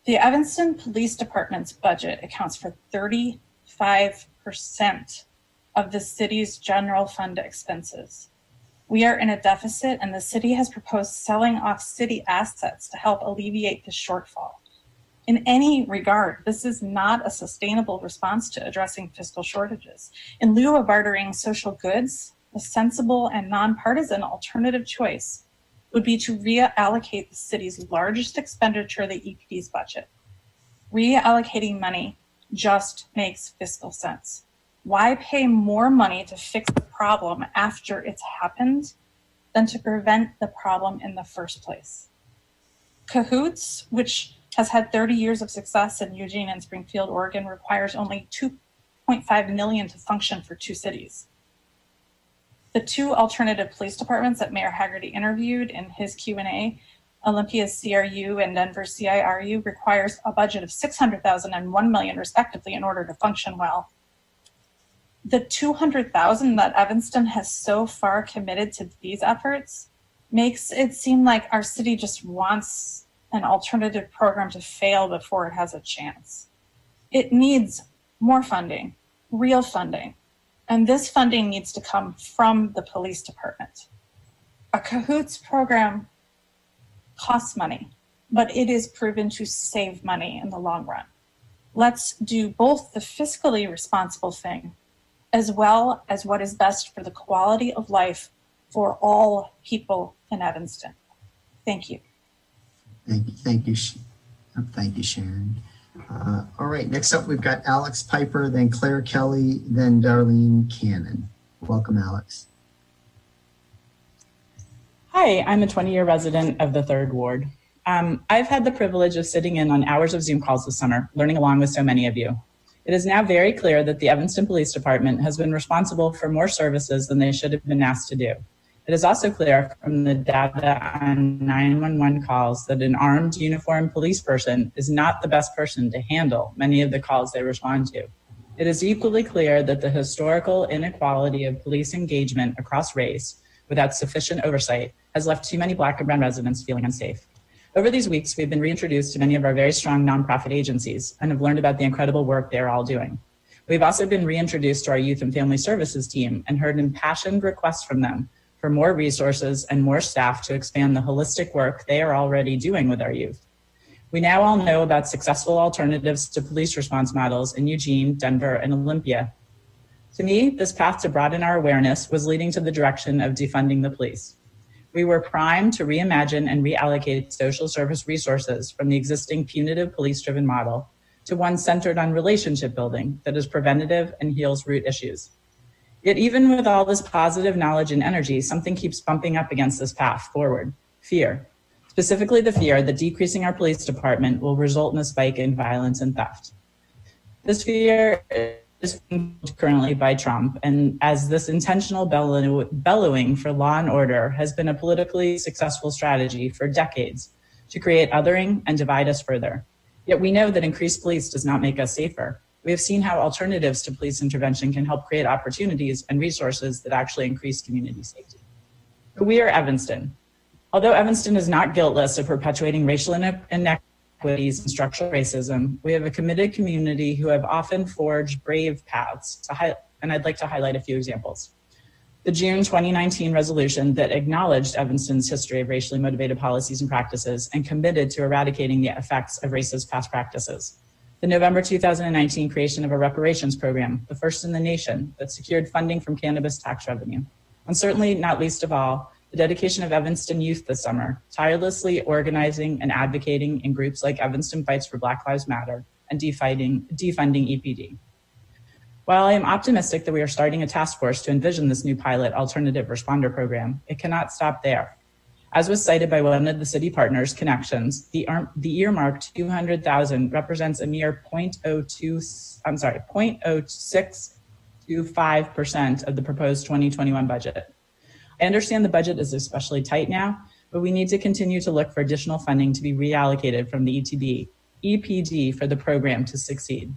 The Evanston Police Department's budget accounts for 35% of the city's general fund expenses. We are in a deficit, and the city has proposed selling off city assets to help alleviate the shortfall. In any regard, this is not a sustainable response to addressing fiscal shortages. In lieu of bartering social goods, a sensible and nonpartisan alternative choice would be to reallocate the city's largest expenditure, the EPD's budget. Reallocating money just makes fiscal sense. Why pay more money to fix the problem after it's happened than to prevent the problem in the first place? Cahoots, which has had 30 years of success in Eugene and Springfield, Oregon, requires only 2.5 million to function for two cities. The two alternative police departments that Mayor Hagerty interviewed in his Q&A, Olympia's CRU and Denver CIRU, requires a budget of 600,000 and 1 million respectively in order to function well. The 200,000 that Evanston has so far committed to these efforts makes it seem like our city just wants an alternative program to fail before it has a chance. It needs more funding, real funding, and this funding needs to come from the police department. A cahoots program costs money, but it is proven to save money in the long run. Let's do both the fiscally responsible thing as well as what is best for the quality of life for all people in Evanston. Thank you. Thank you, thank you, thank you, Sharon. Uh, all right, next up we've got Alex Piper, then Claire Kelly, then Darlene Cannon. Welcome, Alex. Hi, I'm a 20 year resident of the third ward. Um, I've had the privilege of sitting in on hours of Zoom calls this summer, learning along with so many of you. It is now very clear that the Evanston Police Department has been responsible for more services than they should have been asked to do. It is also clear from the data on 911 calls that an armed uniformed police person is not the best person to handle many of the calls they respond to. It is equally clear that the historical inequality of police engagement across race without sufficient oversight has left too many Black and Brown residents feeling unsafe. Over these weeks, we've been reintroduced to many of our very strong nonprofit agencies and have learned about the incredible work they're all doing. We've also been reintroduced to our youth and family services team and heard impassioned requests from them for more resources and more staff to expand the holistic work they are already doing with our youth. We now all know about successful alternatives to police response models in Eugene, Denver, and Olympia. To me, this path to broaden our awareness was leading to the direction of defunding the police. We were primed to reimagine and reallocate social service resources from the existing punitive police driven model to one centered on relationship building that is preventative and heals root issues. Yet, even with all this positive knowledge and energy, something keeps bumping up against this path forward fear. Specifically, the fear that decreasing our police department will result in a spike in violence and theft. This fear is currently by Trump, and as this intentional bellow- bellowing for law and order has been a politically successful strategy for decades to create othering and divide us further. Yet we know that increased police does not make us safer. We have seen how alternatives to police intervention can help create opportunities and resources that actually increase community safety. But we are Evanston. Although Evanston is not guiltless of perpetuating racial inequities and structural racism, we have a committed community who have often forged brave paths, hi- and I'd like to highlight a few examples. The June 2019 resolution that acknowledged Evanston's history of racially motivated policies and practices and committed to eradicating the effects of racist past practices the November 2019 creation of a reparations program, the first in the nation that secured funding from cannabis tax revenue. And certainly, not least of all, the dedication of Evanston youth this summer, tirelessly organizing and advocating in groups like Evanston Fights for Black Lives Matter and defunding, defunding EPD. While I am optimistic that we are starting a task force to envision this new pilot alternative responder program, it cannot stop there. As was cited by one of the city partners, Connections, the, the earmarked 200,000 represents a mere 0.02, I'm sorry, 0.0625% of the proposed 2021 budget. I understand the budget is especially tight now, but we need to continue to look for additional funding to be reallocated from the ETB, EPD for the program to succeed.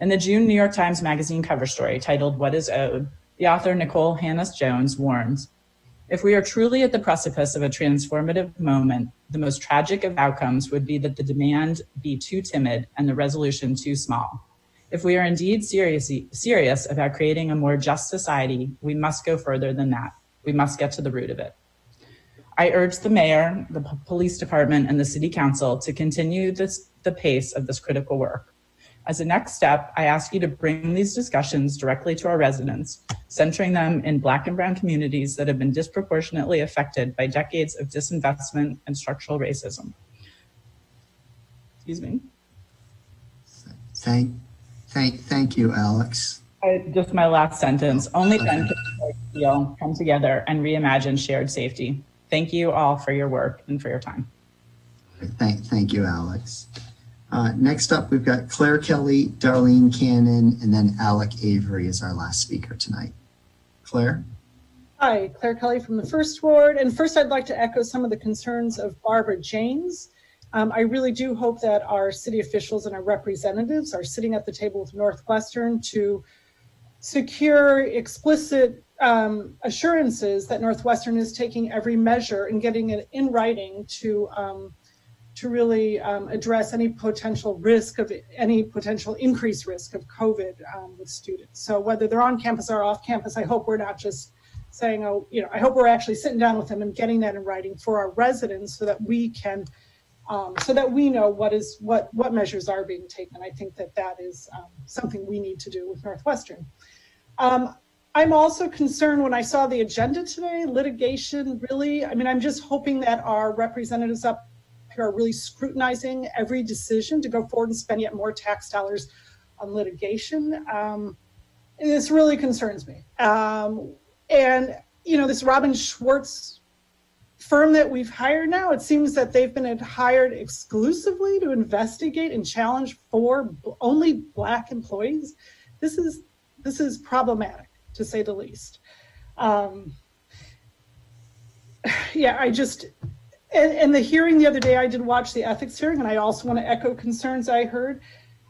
In the June New York Times Magazine cover story titled What is Owed, the author Nicole Hannah Jones warns if we are truly at the precipice of a transformative moment, the most tragic of outcomes would be that the demand be too timid and the resolution too small. If we are indeed serious, serious about creating a more just society, we must go further than that. We must get to the root of it. I urge the mayor, the police department, and the city council to continue this the pace of this critical work. As a next step, I ask you to bring these discussions directly to our residents, centering them in Black and Brown communities that have been disproportionately affected by decades of disinvestment and structural racism. Excuse me. Thank, thank, thank you, Alex. I, just my last sentence. Only then can we heal, come together, and reimagine shared safety. Thank you all for your work and for your time. Thank, thank you, Alex. Uh, next up, we've got Claire Kelly, Darlene Cannon, and then Alec Avery is our last speaker tonight. Claire? Hi, Claire Kelly from the First Ward. And first, I'd like to echo some of the concerns of Barbara James. Um, I really do hope that our city officials and our representatives are sitting at the table with Northwestern to secure explicit um, assurances that Northwestern is taking every measure and getting it in writing to um, to really um, address any potential risk of any potential increased risk of COVID um, with students. So whether they're on campus or off campus, I hope we're not just saying, oh, you know, I hope we're actually sitting down with them and getting that in writing for our residents so that we can, um, so that we know what is what what measures are being taken. I think that that is um, something we need to do with Northwestern. Um, I'm also concerned when I saw the agenda today, litigation really, I mean, I'm just hoping that our representatives up here are really scrutinizing every decision to go forward and spend yet more tax dollars on litigation. Um, this really concerns me. Um, and, you know, this Robbins Schwartz firm that we've hired now, it seems that they've been hired exclusively to investigate and challenge for only Black employees. This is this is problematic to say the least. Um, yeah, I just and, and, the hearing the other day, I did watch the ethics hearing, and I also want to echo concerns I heard.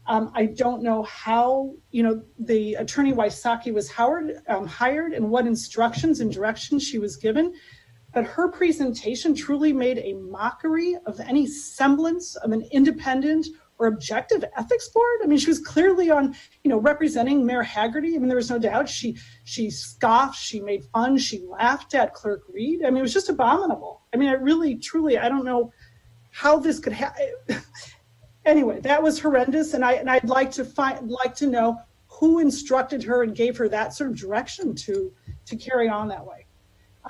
Um, I don't know how, you know, the attorney Wysocki was Howard, um, hired and what instructions and directions she was given, but her presentation truly made a mockery of any semblance of an independent or objective ethics board. I mean, she was clearly on, you know, representing Mayor Hagerty. I mean, there was no doubt she she scoffed, she made fun, she laughed at Clerk Reid. I mean, it was just abominable. I mean, I really, truly, I don't know how this could happen. anyway, that was horrendous, and I and I'd like to find like to know who instructed her and gave her that sort of direction to to carry on that way.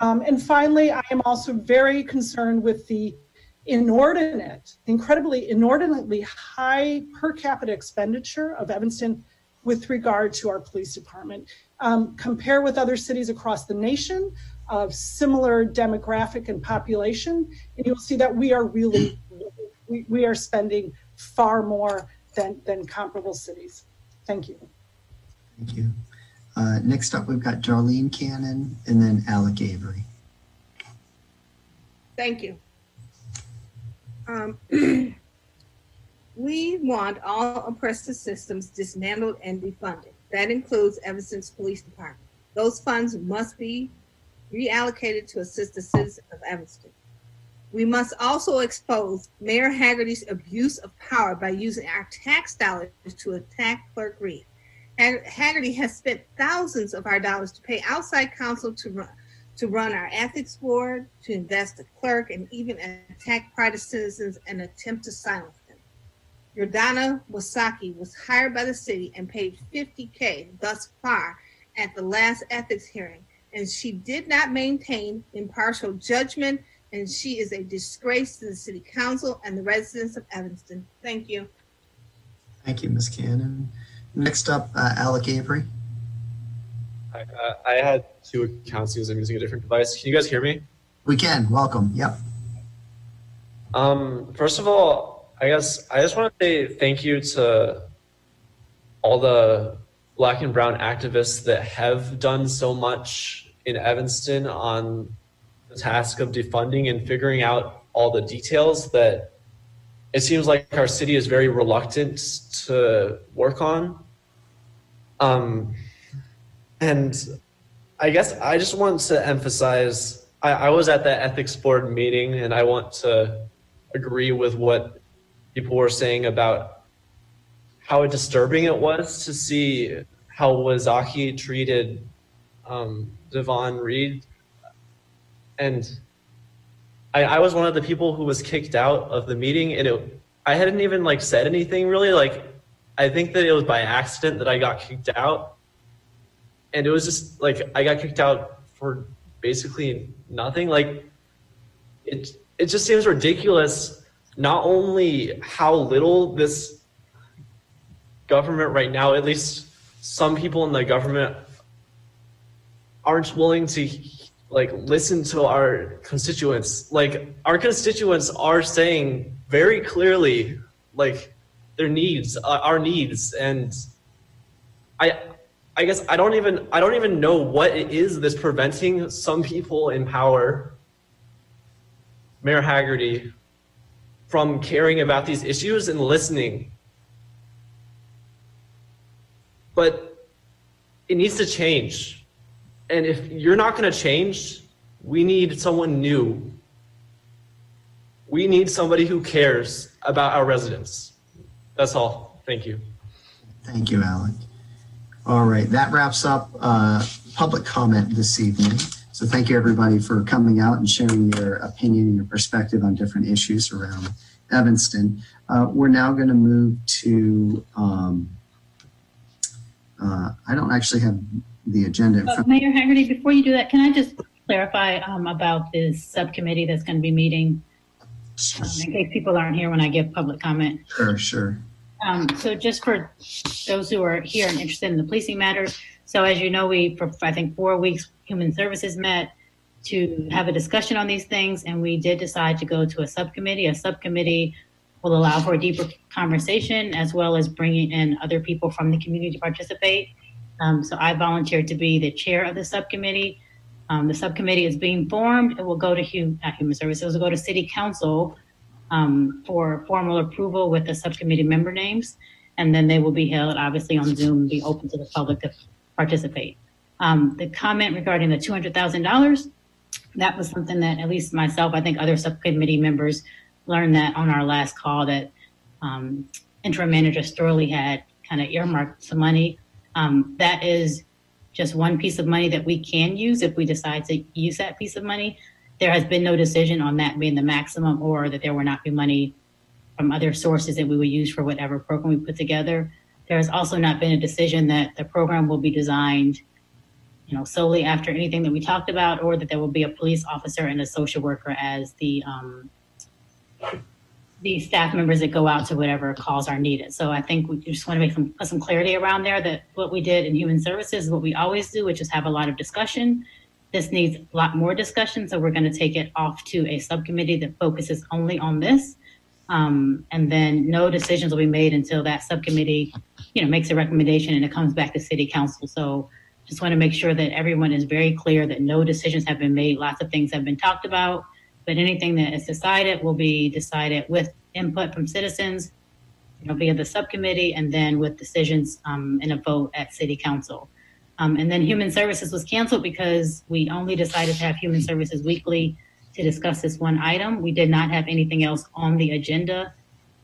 Um, and finally, I am also very concerned with the inordinate, incredibly inordinately high per capita expenditure of Evanston with regard to our police department. Um, compare with other cities across the nation of similar demographic and population, and you'll see that we are really, we, we are spending far more than, than comparable cities. Thank you. Thank you. Uh, next up, we've got Darlene Cannon and then Alec Avery. Thank you. Um, we want all oppressive systems dismantled and defunded. That includes Evanston's police department. Those funds must be reallocated to assist the citizens of Evanston. We must also expose Mayor Hagerty's abuse of power by using our tax dollars to attack Clerk Reid. Hagerty has spent thousands of our dollars to pay outside counsel to run to run our ethics board, to invest a clerk, and even attack private citizens and attempt to silence them. Jordana Wysocki was hired by the city and paid 50K thus far at the last ethics hearing, and she did not maintain impartial judgment, and she is a disgrace to the city council and the residents of Evanston. Thank you. Thank you, Ms. Cannon. Next up, uh, Alec Avery. Hi, uh, I had two accounts because I'm using a different device. Can you guys hear me? We can. Welcome. Yep. Um, first of all, I guess I just want to say thank you to all the black and brown activists that have done so much in Evanston on the task of defunding and figuring out all the details that it seems like our city is very reluctant to work on. Um, and I guess I just want to emphasize I, I was at the ethics board meeting and I want to agree with what people were saying about how disturbing it was to see how Wysocki treated um, Devon Reid. And I, I was one of the people who was kicked out of the meeting and it, I hadn't even like said anything really. Like, I think that it was by accident that I got kicked out, and it was just like I got kicked out for basically nothing. Like, it it just seems ridiculous. Not only how little this government right now, at least some people in the government, aren't willing to like listen to our constituents. Like our constituents are saying very clearly, like their needs, uh, our needs, and I guess I don't even I don't even know what it is that's preventing some people in power, Mayor Hagerty, from caring about these issues and listening. But it needs to change. And if you're not going to change, we need someone new. We need somebody who cares about our residents. That's all. Thank you. Thank you, Alec. All right, that wraps up uh, public comment this evening. So thank you, everybody, for coming out and sharing your opinion and your perspective on different issues around Evanston. Uh, we're now going to move to, um, uh, I don't actually have the agenda. in Uh, Mayor Hagerty, before you do that, can I just clarify um, about this subcommittee that's going to be meeting? um, In case people aren't here when I give public comment. Sure, sure. Um, so just for those who are here and interested in the policing matters, so as you know, we, for I think four weeks, Human Services met to have a discussion on these things, and we did decide to go to a subcommittee. A subcommittee will allow for a deeper conversation as well as bringing in other people from the community to participate. Um, so I volunteered to be the chair of the subcommittee. Um, the subcommittee is being formed. It will go to hum, Human Services, it will go to City Council um, for formal approval with the subcommittee member names. And then they will be held obviously on Zoom be open to the public to participate. Um, the comment regarding the $200,000, that was something that at least myself, I think other subcommittee members learned that on our last call that um, interim manager Storlie had kind of earmarked some money. Um, that is just one piece of money that we can use if we decide to use that piece of money. There has been no decision on that being the maximum or that there will not be money from other sources that we would use for whatever program we put together. There has also not been a decision that the program will be designed, you know, solely after anything that we talked about, or that there will be a police officer and a social worker as the um, the staff members that go out to whatever calls are needed. So I think we just want to make some some clarity around there that what we did in human services is what we always do, which is have a lot of discussion. This needs a lot more discussion, so we're going to take it off to a subcommittee that focuses only on this. Um, and then no decisions will be made until that subcommittee, you know, makes a recommendation and it comes back to city council. So just want to make sure that everyone is very clear that no decisions have been made. Lots of things have been talked about, but anything that is decided will be decided with input from citizens, you know, via the subcommittee and then with decisions um, and a vote at city council. Um, and then human services was canceled because we only decided to have human services weekly to discuss this one item. We did not have anything else on the agenda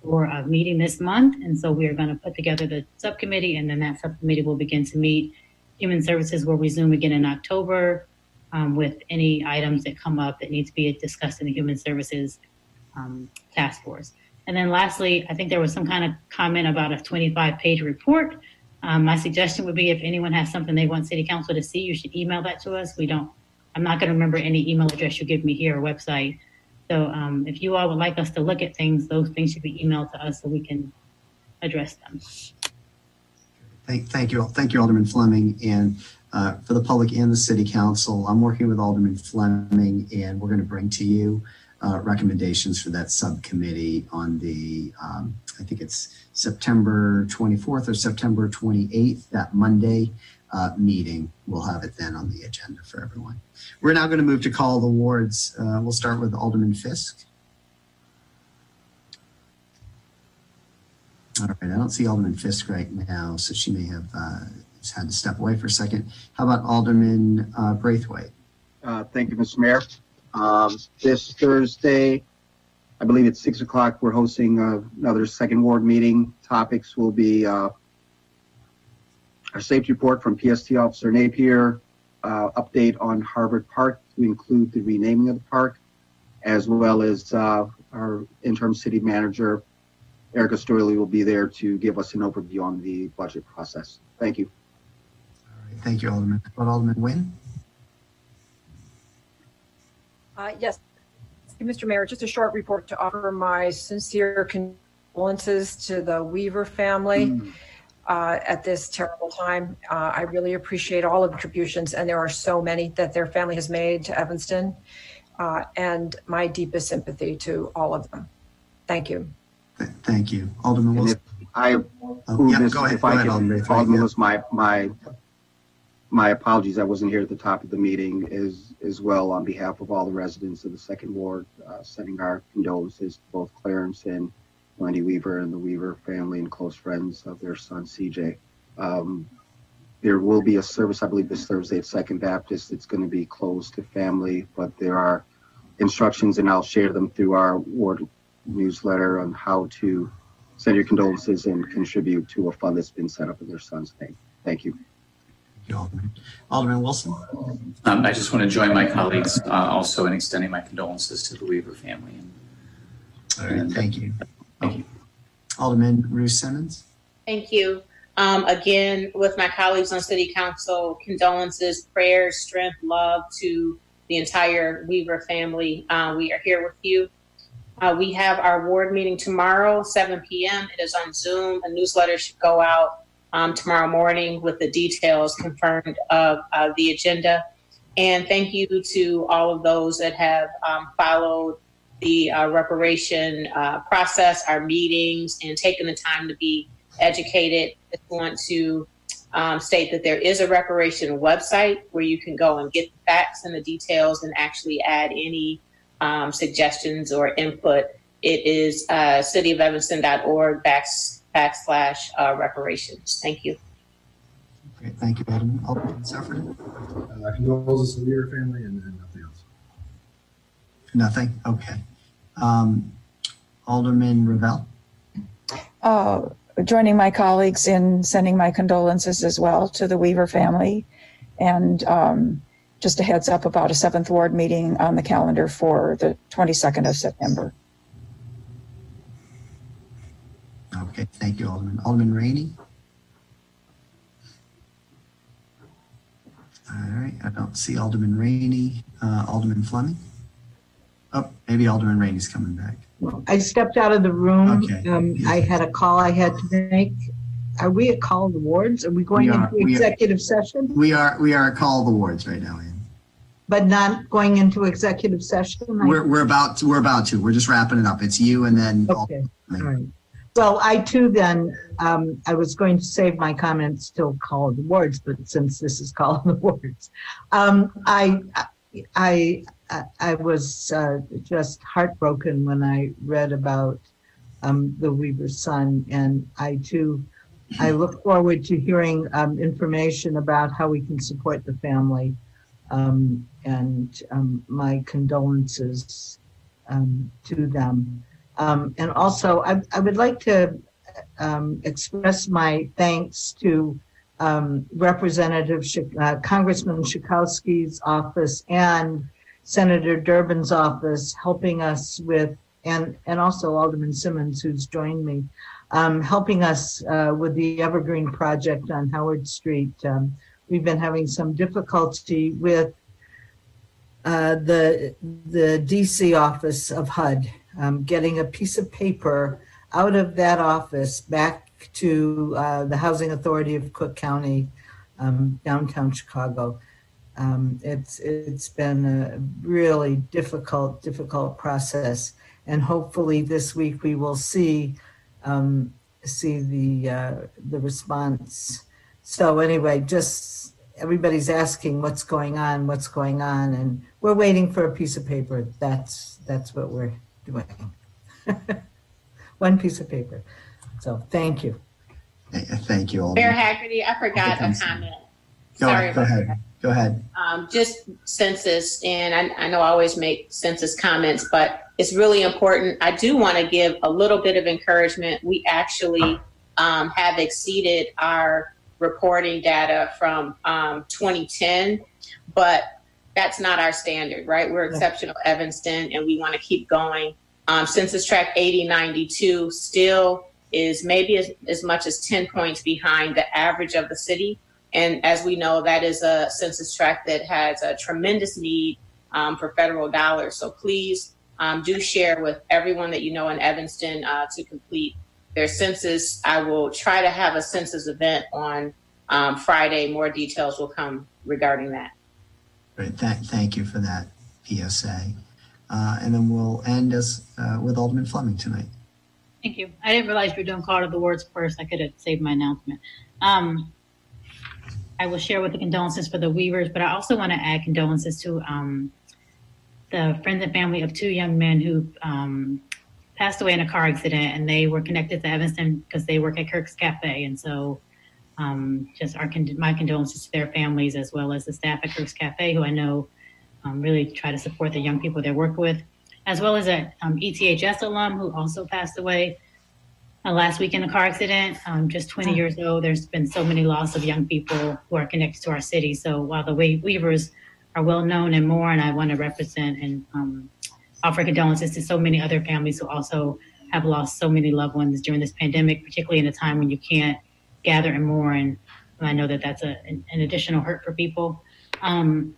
for a meeting this month. And so we are going to put together the subcommittee and then that subcommittee will begin to meet. Human services will resume again in October um, with any items that come up that need to be discussed in the human services um, task force. And then lastly, I think there was some kind of comment about a 25 page report. Um, my suggestion would be if anyone has something they want city council to see, you should email that to us. We don't, I'm not going to remember any email address you give me here or website. So um, if you all would like us to look at things, those things should be emailed to us so we can address them. Thank, thank you. Thank you, Alderman Fleming. And uh, for the public and the city council, I'm working with Alderman Fleming and we're going to bring to you uh, recommendations for that subcommittee on the, um, I think it's September 24th or September 28th, that Monday uh, meeting. We'll have it then on the agenda for everyone. We're now going to move to call the wards. Uh, we'll start with Alderman Fiske. All right, I don't see Alderman Fiske right now, so she may have uh, had to step away for a second. How about Alderman uh, Braithwaite? Uh, Thank you, Mr. Mayor. Um, This Thursday, I believe it's 6 o'clock, we're hosting uh, another second ward meeting. Topics will be uh, our safety report from PST Officer Napier, uh, update on Harbert Park to include the renaming of the park, as well as uh, our interim city manager Erika Storlie will be there to give us an overview on the budget process. Thank you. Thank you, Alderman. Alderman Wynne? Uh, Yes, Mr. Mayor, just a short report to offer my sincere condolences to the Weaver family uh, at this terrible time. Uh, I really appreciate all of the contributions, and there are so many that their family has made to Evanston, uh, and my deepest sympathy to all of them. Thank you. Thank you. Alderman Wilson? I, Oh, yeah, Miss- go ahead, if go I ahead, can, Alderman. Alderman Yeah. My, my, my apologies, I wasn't here at the top of the meeting as, as well on behalf of all the residents of the second ward, uh, sending our condolences to both Clarence and Wendy Weaver and the Weaver family and close friends of their son CJ. Um, there will be a service, I believe this Thursday at Second Baptist. It's going to be closed to family, but there are instructions and I'll share them through our ward newsletter on how to send your condolences and contribute to a fund that's been set up in their son's name. Thank you. Thank you, Alderman. Alderman Wilson? Um, I just want to join my colleagues uh, also in extending my condolences to the Weaver family. All right, thank you. Thank you. Alderman Rue Simmons? Thank you. Um, again, with my colleagues on City Council, condolences, prayers, strength, love to the entire Weaver family. Uh, we are here with you. Uh, we have our ward meeting tomorrow, 7 p.m. It is on Zoom. A newsletter should go out um, tomorrow morning with the details confirmed of uh, the agenda. And thank you to all of those that have um, followed the uh, reparation uh, process, our meetings, and taken the time to be educated. I want to um, state that there is a reparation website where you can go and get the facts and the details and actually add any um, suggestions or input. It is uh, cityofevanston.org backs, backslash uh, reparations. Thank you. Great, thank you, Alderman. Alderman Suffredin? Uh, condolences to the Weaver family and, and nothing else. Nothing? Okay. Um, Alderman Revelle? uh, joining my colleagues in sending my condolences as well to the Weaver family. And um, just a heads up about a seventh ward meeting on the calendar for the 22nd of September. Okay, thank you, Alderman. Alderman Rainey? All right, I don't see Alderman Rainey. Uh, Alderman Fleming? Oh, maybe Alderman Rainey's coming back. I stepped out of the room. Okay. Um, I had a call I had to make. Are we at call of the wards? Are we going We are- into we are- executive session? We are, we are at Call of the Wards right now, Ann. But not going into executive session? We're, we're about, to- we're about to. We're just wrapping it up. It's you and then. Okay, all right. Well, I too then, um, I was going to save my comments till call of the wards, but since this is call of the wards, um, I, I, I, was, uh, just heartbroken when I read about, um, the Weaver's son. And I too, I look forward to hearing, um, information about how we can support the family. Um, and, um, my condolences, um, to them. Um, and also, I, I would like to um, express my thanks to um, Representative Sh- uh, Congressman Schakowsky's office and Senator Durbin's office helping us with, and, and also Alderman Simmons, who's joined me, um, helping us uh, with the Evergreen Project on Howard Street. Um, we've been having some difficulty with uh, the the DC office of HUD, um, getting a piece of paper out of that office back to uh, the Housing Authority of Cook County, um, downtown Chicago. Um, it's it's been a really difficult difficult process, and hopefully this week we will see um, see the uh, the response. So anyway, just everybody's asking what's going on, what's going on, and we're waiting for a piece of paper. That's that's what we're doing. One piece of paper. So thank you. Thank you, all. Mayor Hagerty, I forgot a comment. Go Sorry ahead, go about ahead, go ahead. um, just census, and I, I know I always make census comments, but it's really important. I do want to give a little bit of encouragement. We actually um, have exceeded our reporting data from um, 2010, but that's not our standard, right? We're exceptional Evanston, and we want to keep going. Um, Census Tract 8092 still is maybe as, as much as 10 points behind the average of the city. And as we know, that is a census tract that has a tremendous need um, for federal dollars. So please um, do share with everyone that you know in Evanston uh, to complete their census. I will try to have a census event on um, Friday. More details will come regarding that. Great, thank, thank you for that PSA. Uh, and then we'll end as, uh, with Alderman Fleming tonight. Thank you. I didn't realize you were doing call to the words first. I could have saved my announcement. Um, I will share with the condolences for the Weavers, but I also want to add condolences to um, the friends and family of two young men who um, passed away in a car accident, and they were connected to Evanston because they work at Kirk's Cafe, and so um, just our my condolences to their families as well as the staff at Kirk's Cafe, who I know um, really try to support the young people they work with, as well as an um, ETHS alum who also passed away uh, last week in a car accident. Um, just 20 years old. There's been so many loss of young people who are connected to our city. So while the Weavers are well known and more, and I want to represent and um, offer condolences to so many other families who also have lost so many loved ones during this pandemic, particularly in a time when you can't gather and mourn. And I know that that's a, an, an additional hurt for people. Um,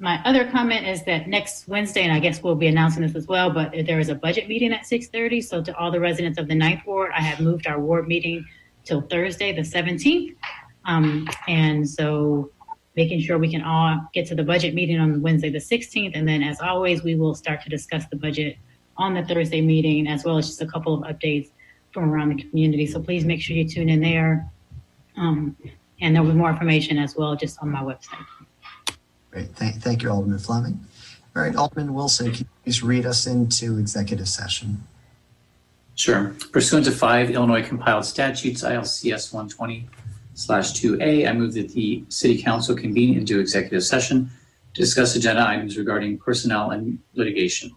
my other comment is that next Wednesday, and I guess we'll be announcing this as well, but there is a budget meeting at 6:30. So to all the residents of the Ninth Ward, I have moved our ward meeting till Thursday, the 17th. Um, and so making sure we can all get to the budget meeting on Wednesday, the 16th. And then as always, we will start to discuss the budget on the Thursday meeting, as well as just a couple of updates from around the community. So please make sure you tune in there. Um, and there'll be more information as well, just on my website. Great, thank, thank you, Alderman Fleming. All right, Alderman Wilson, can you please read us into executive session? Sure. Pursuant to five Illinois compiled statutes, ILCS 120 slash 2A, I move that the city council convene into executive session to discuss agenda items regarding personnel and litigation.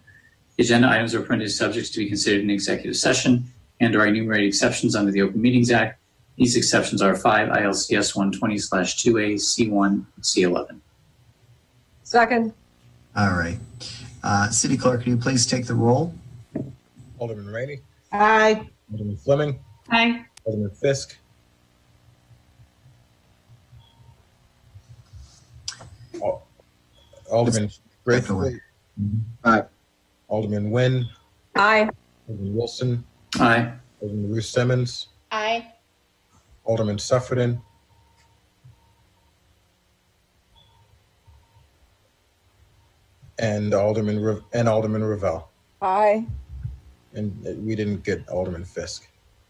The agenda items are printed as subjects to be considered in executive session and are enumerated exceptions under the Open Meetings Act. These exceptions are 5 ILCS 120/2A, C1, C11. Second. All right. Uh, City Clerk, can you please take the roll? Alderman Rainey, Aye. Alderman Fleming, Aye. Alderman Fiske, Alderman Braithwaite. Aye. Alderman Wynne, Aye. Alderman Wilson, Aye. Alderman Rue Simmons, Aye. Alderman Suffredin, and Alderman Re- and Alderman Revelle. Aye. And uh, we didn't get Alderman Fiske.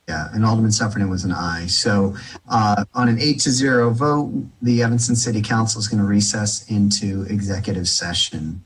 Yeah, and Alderman Suffredin was an aye. So uh, on an eight to zero vote, the Evanston City Council is going to recess into executive session.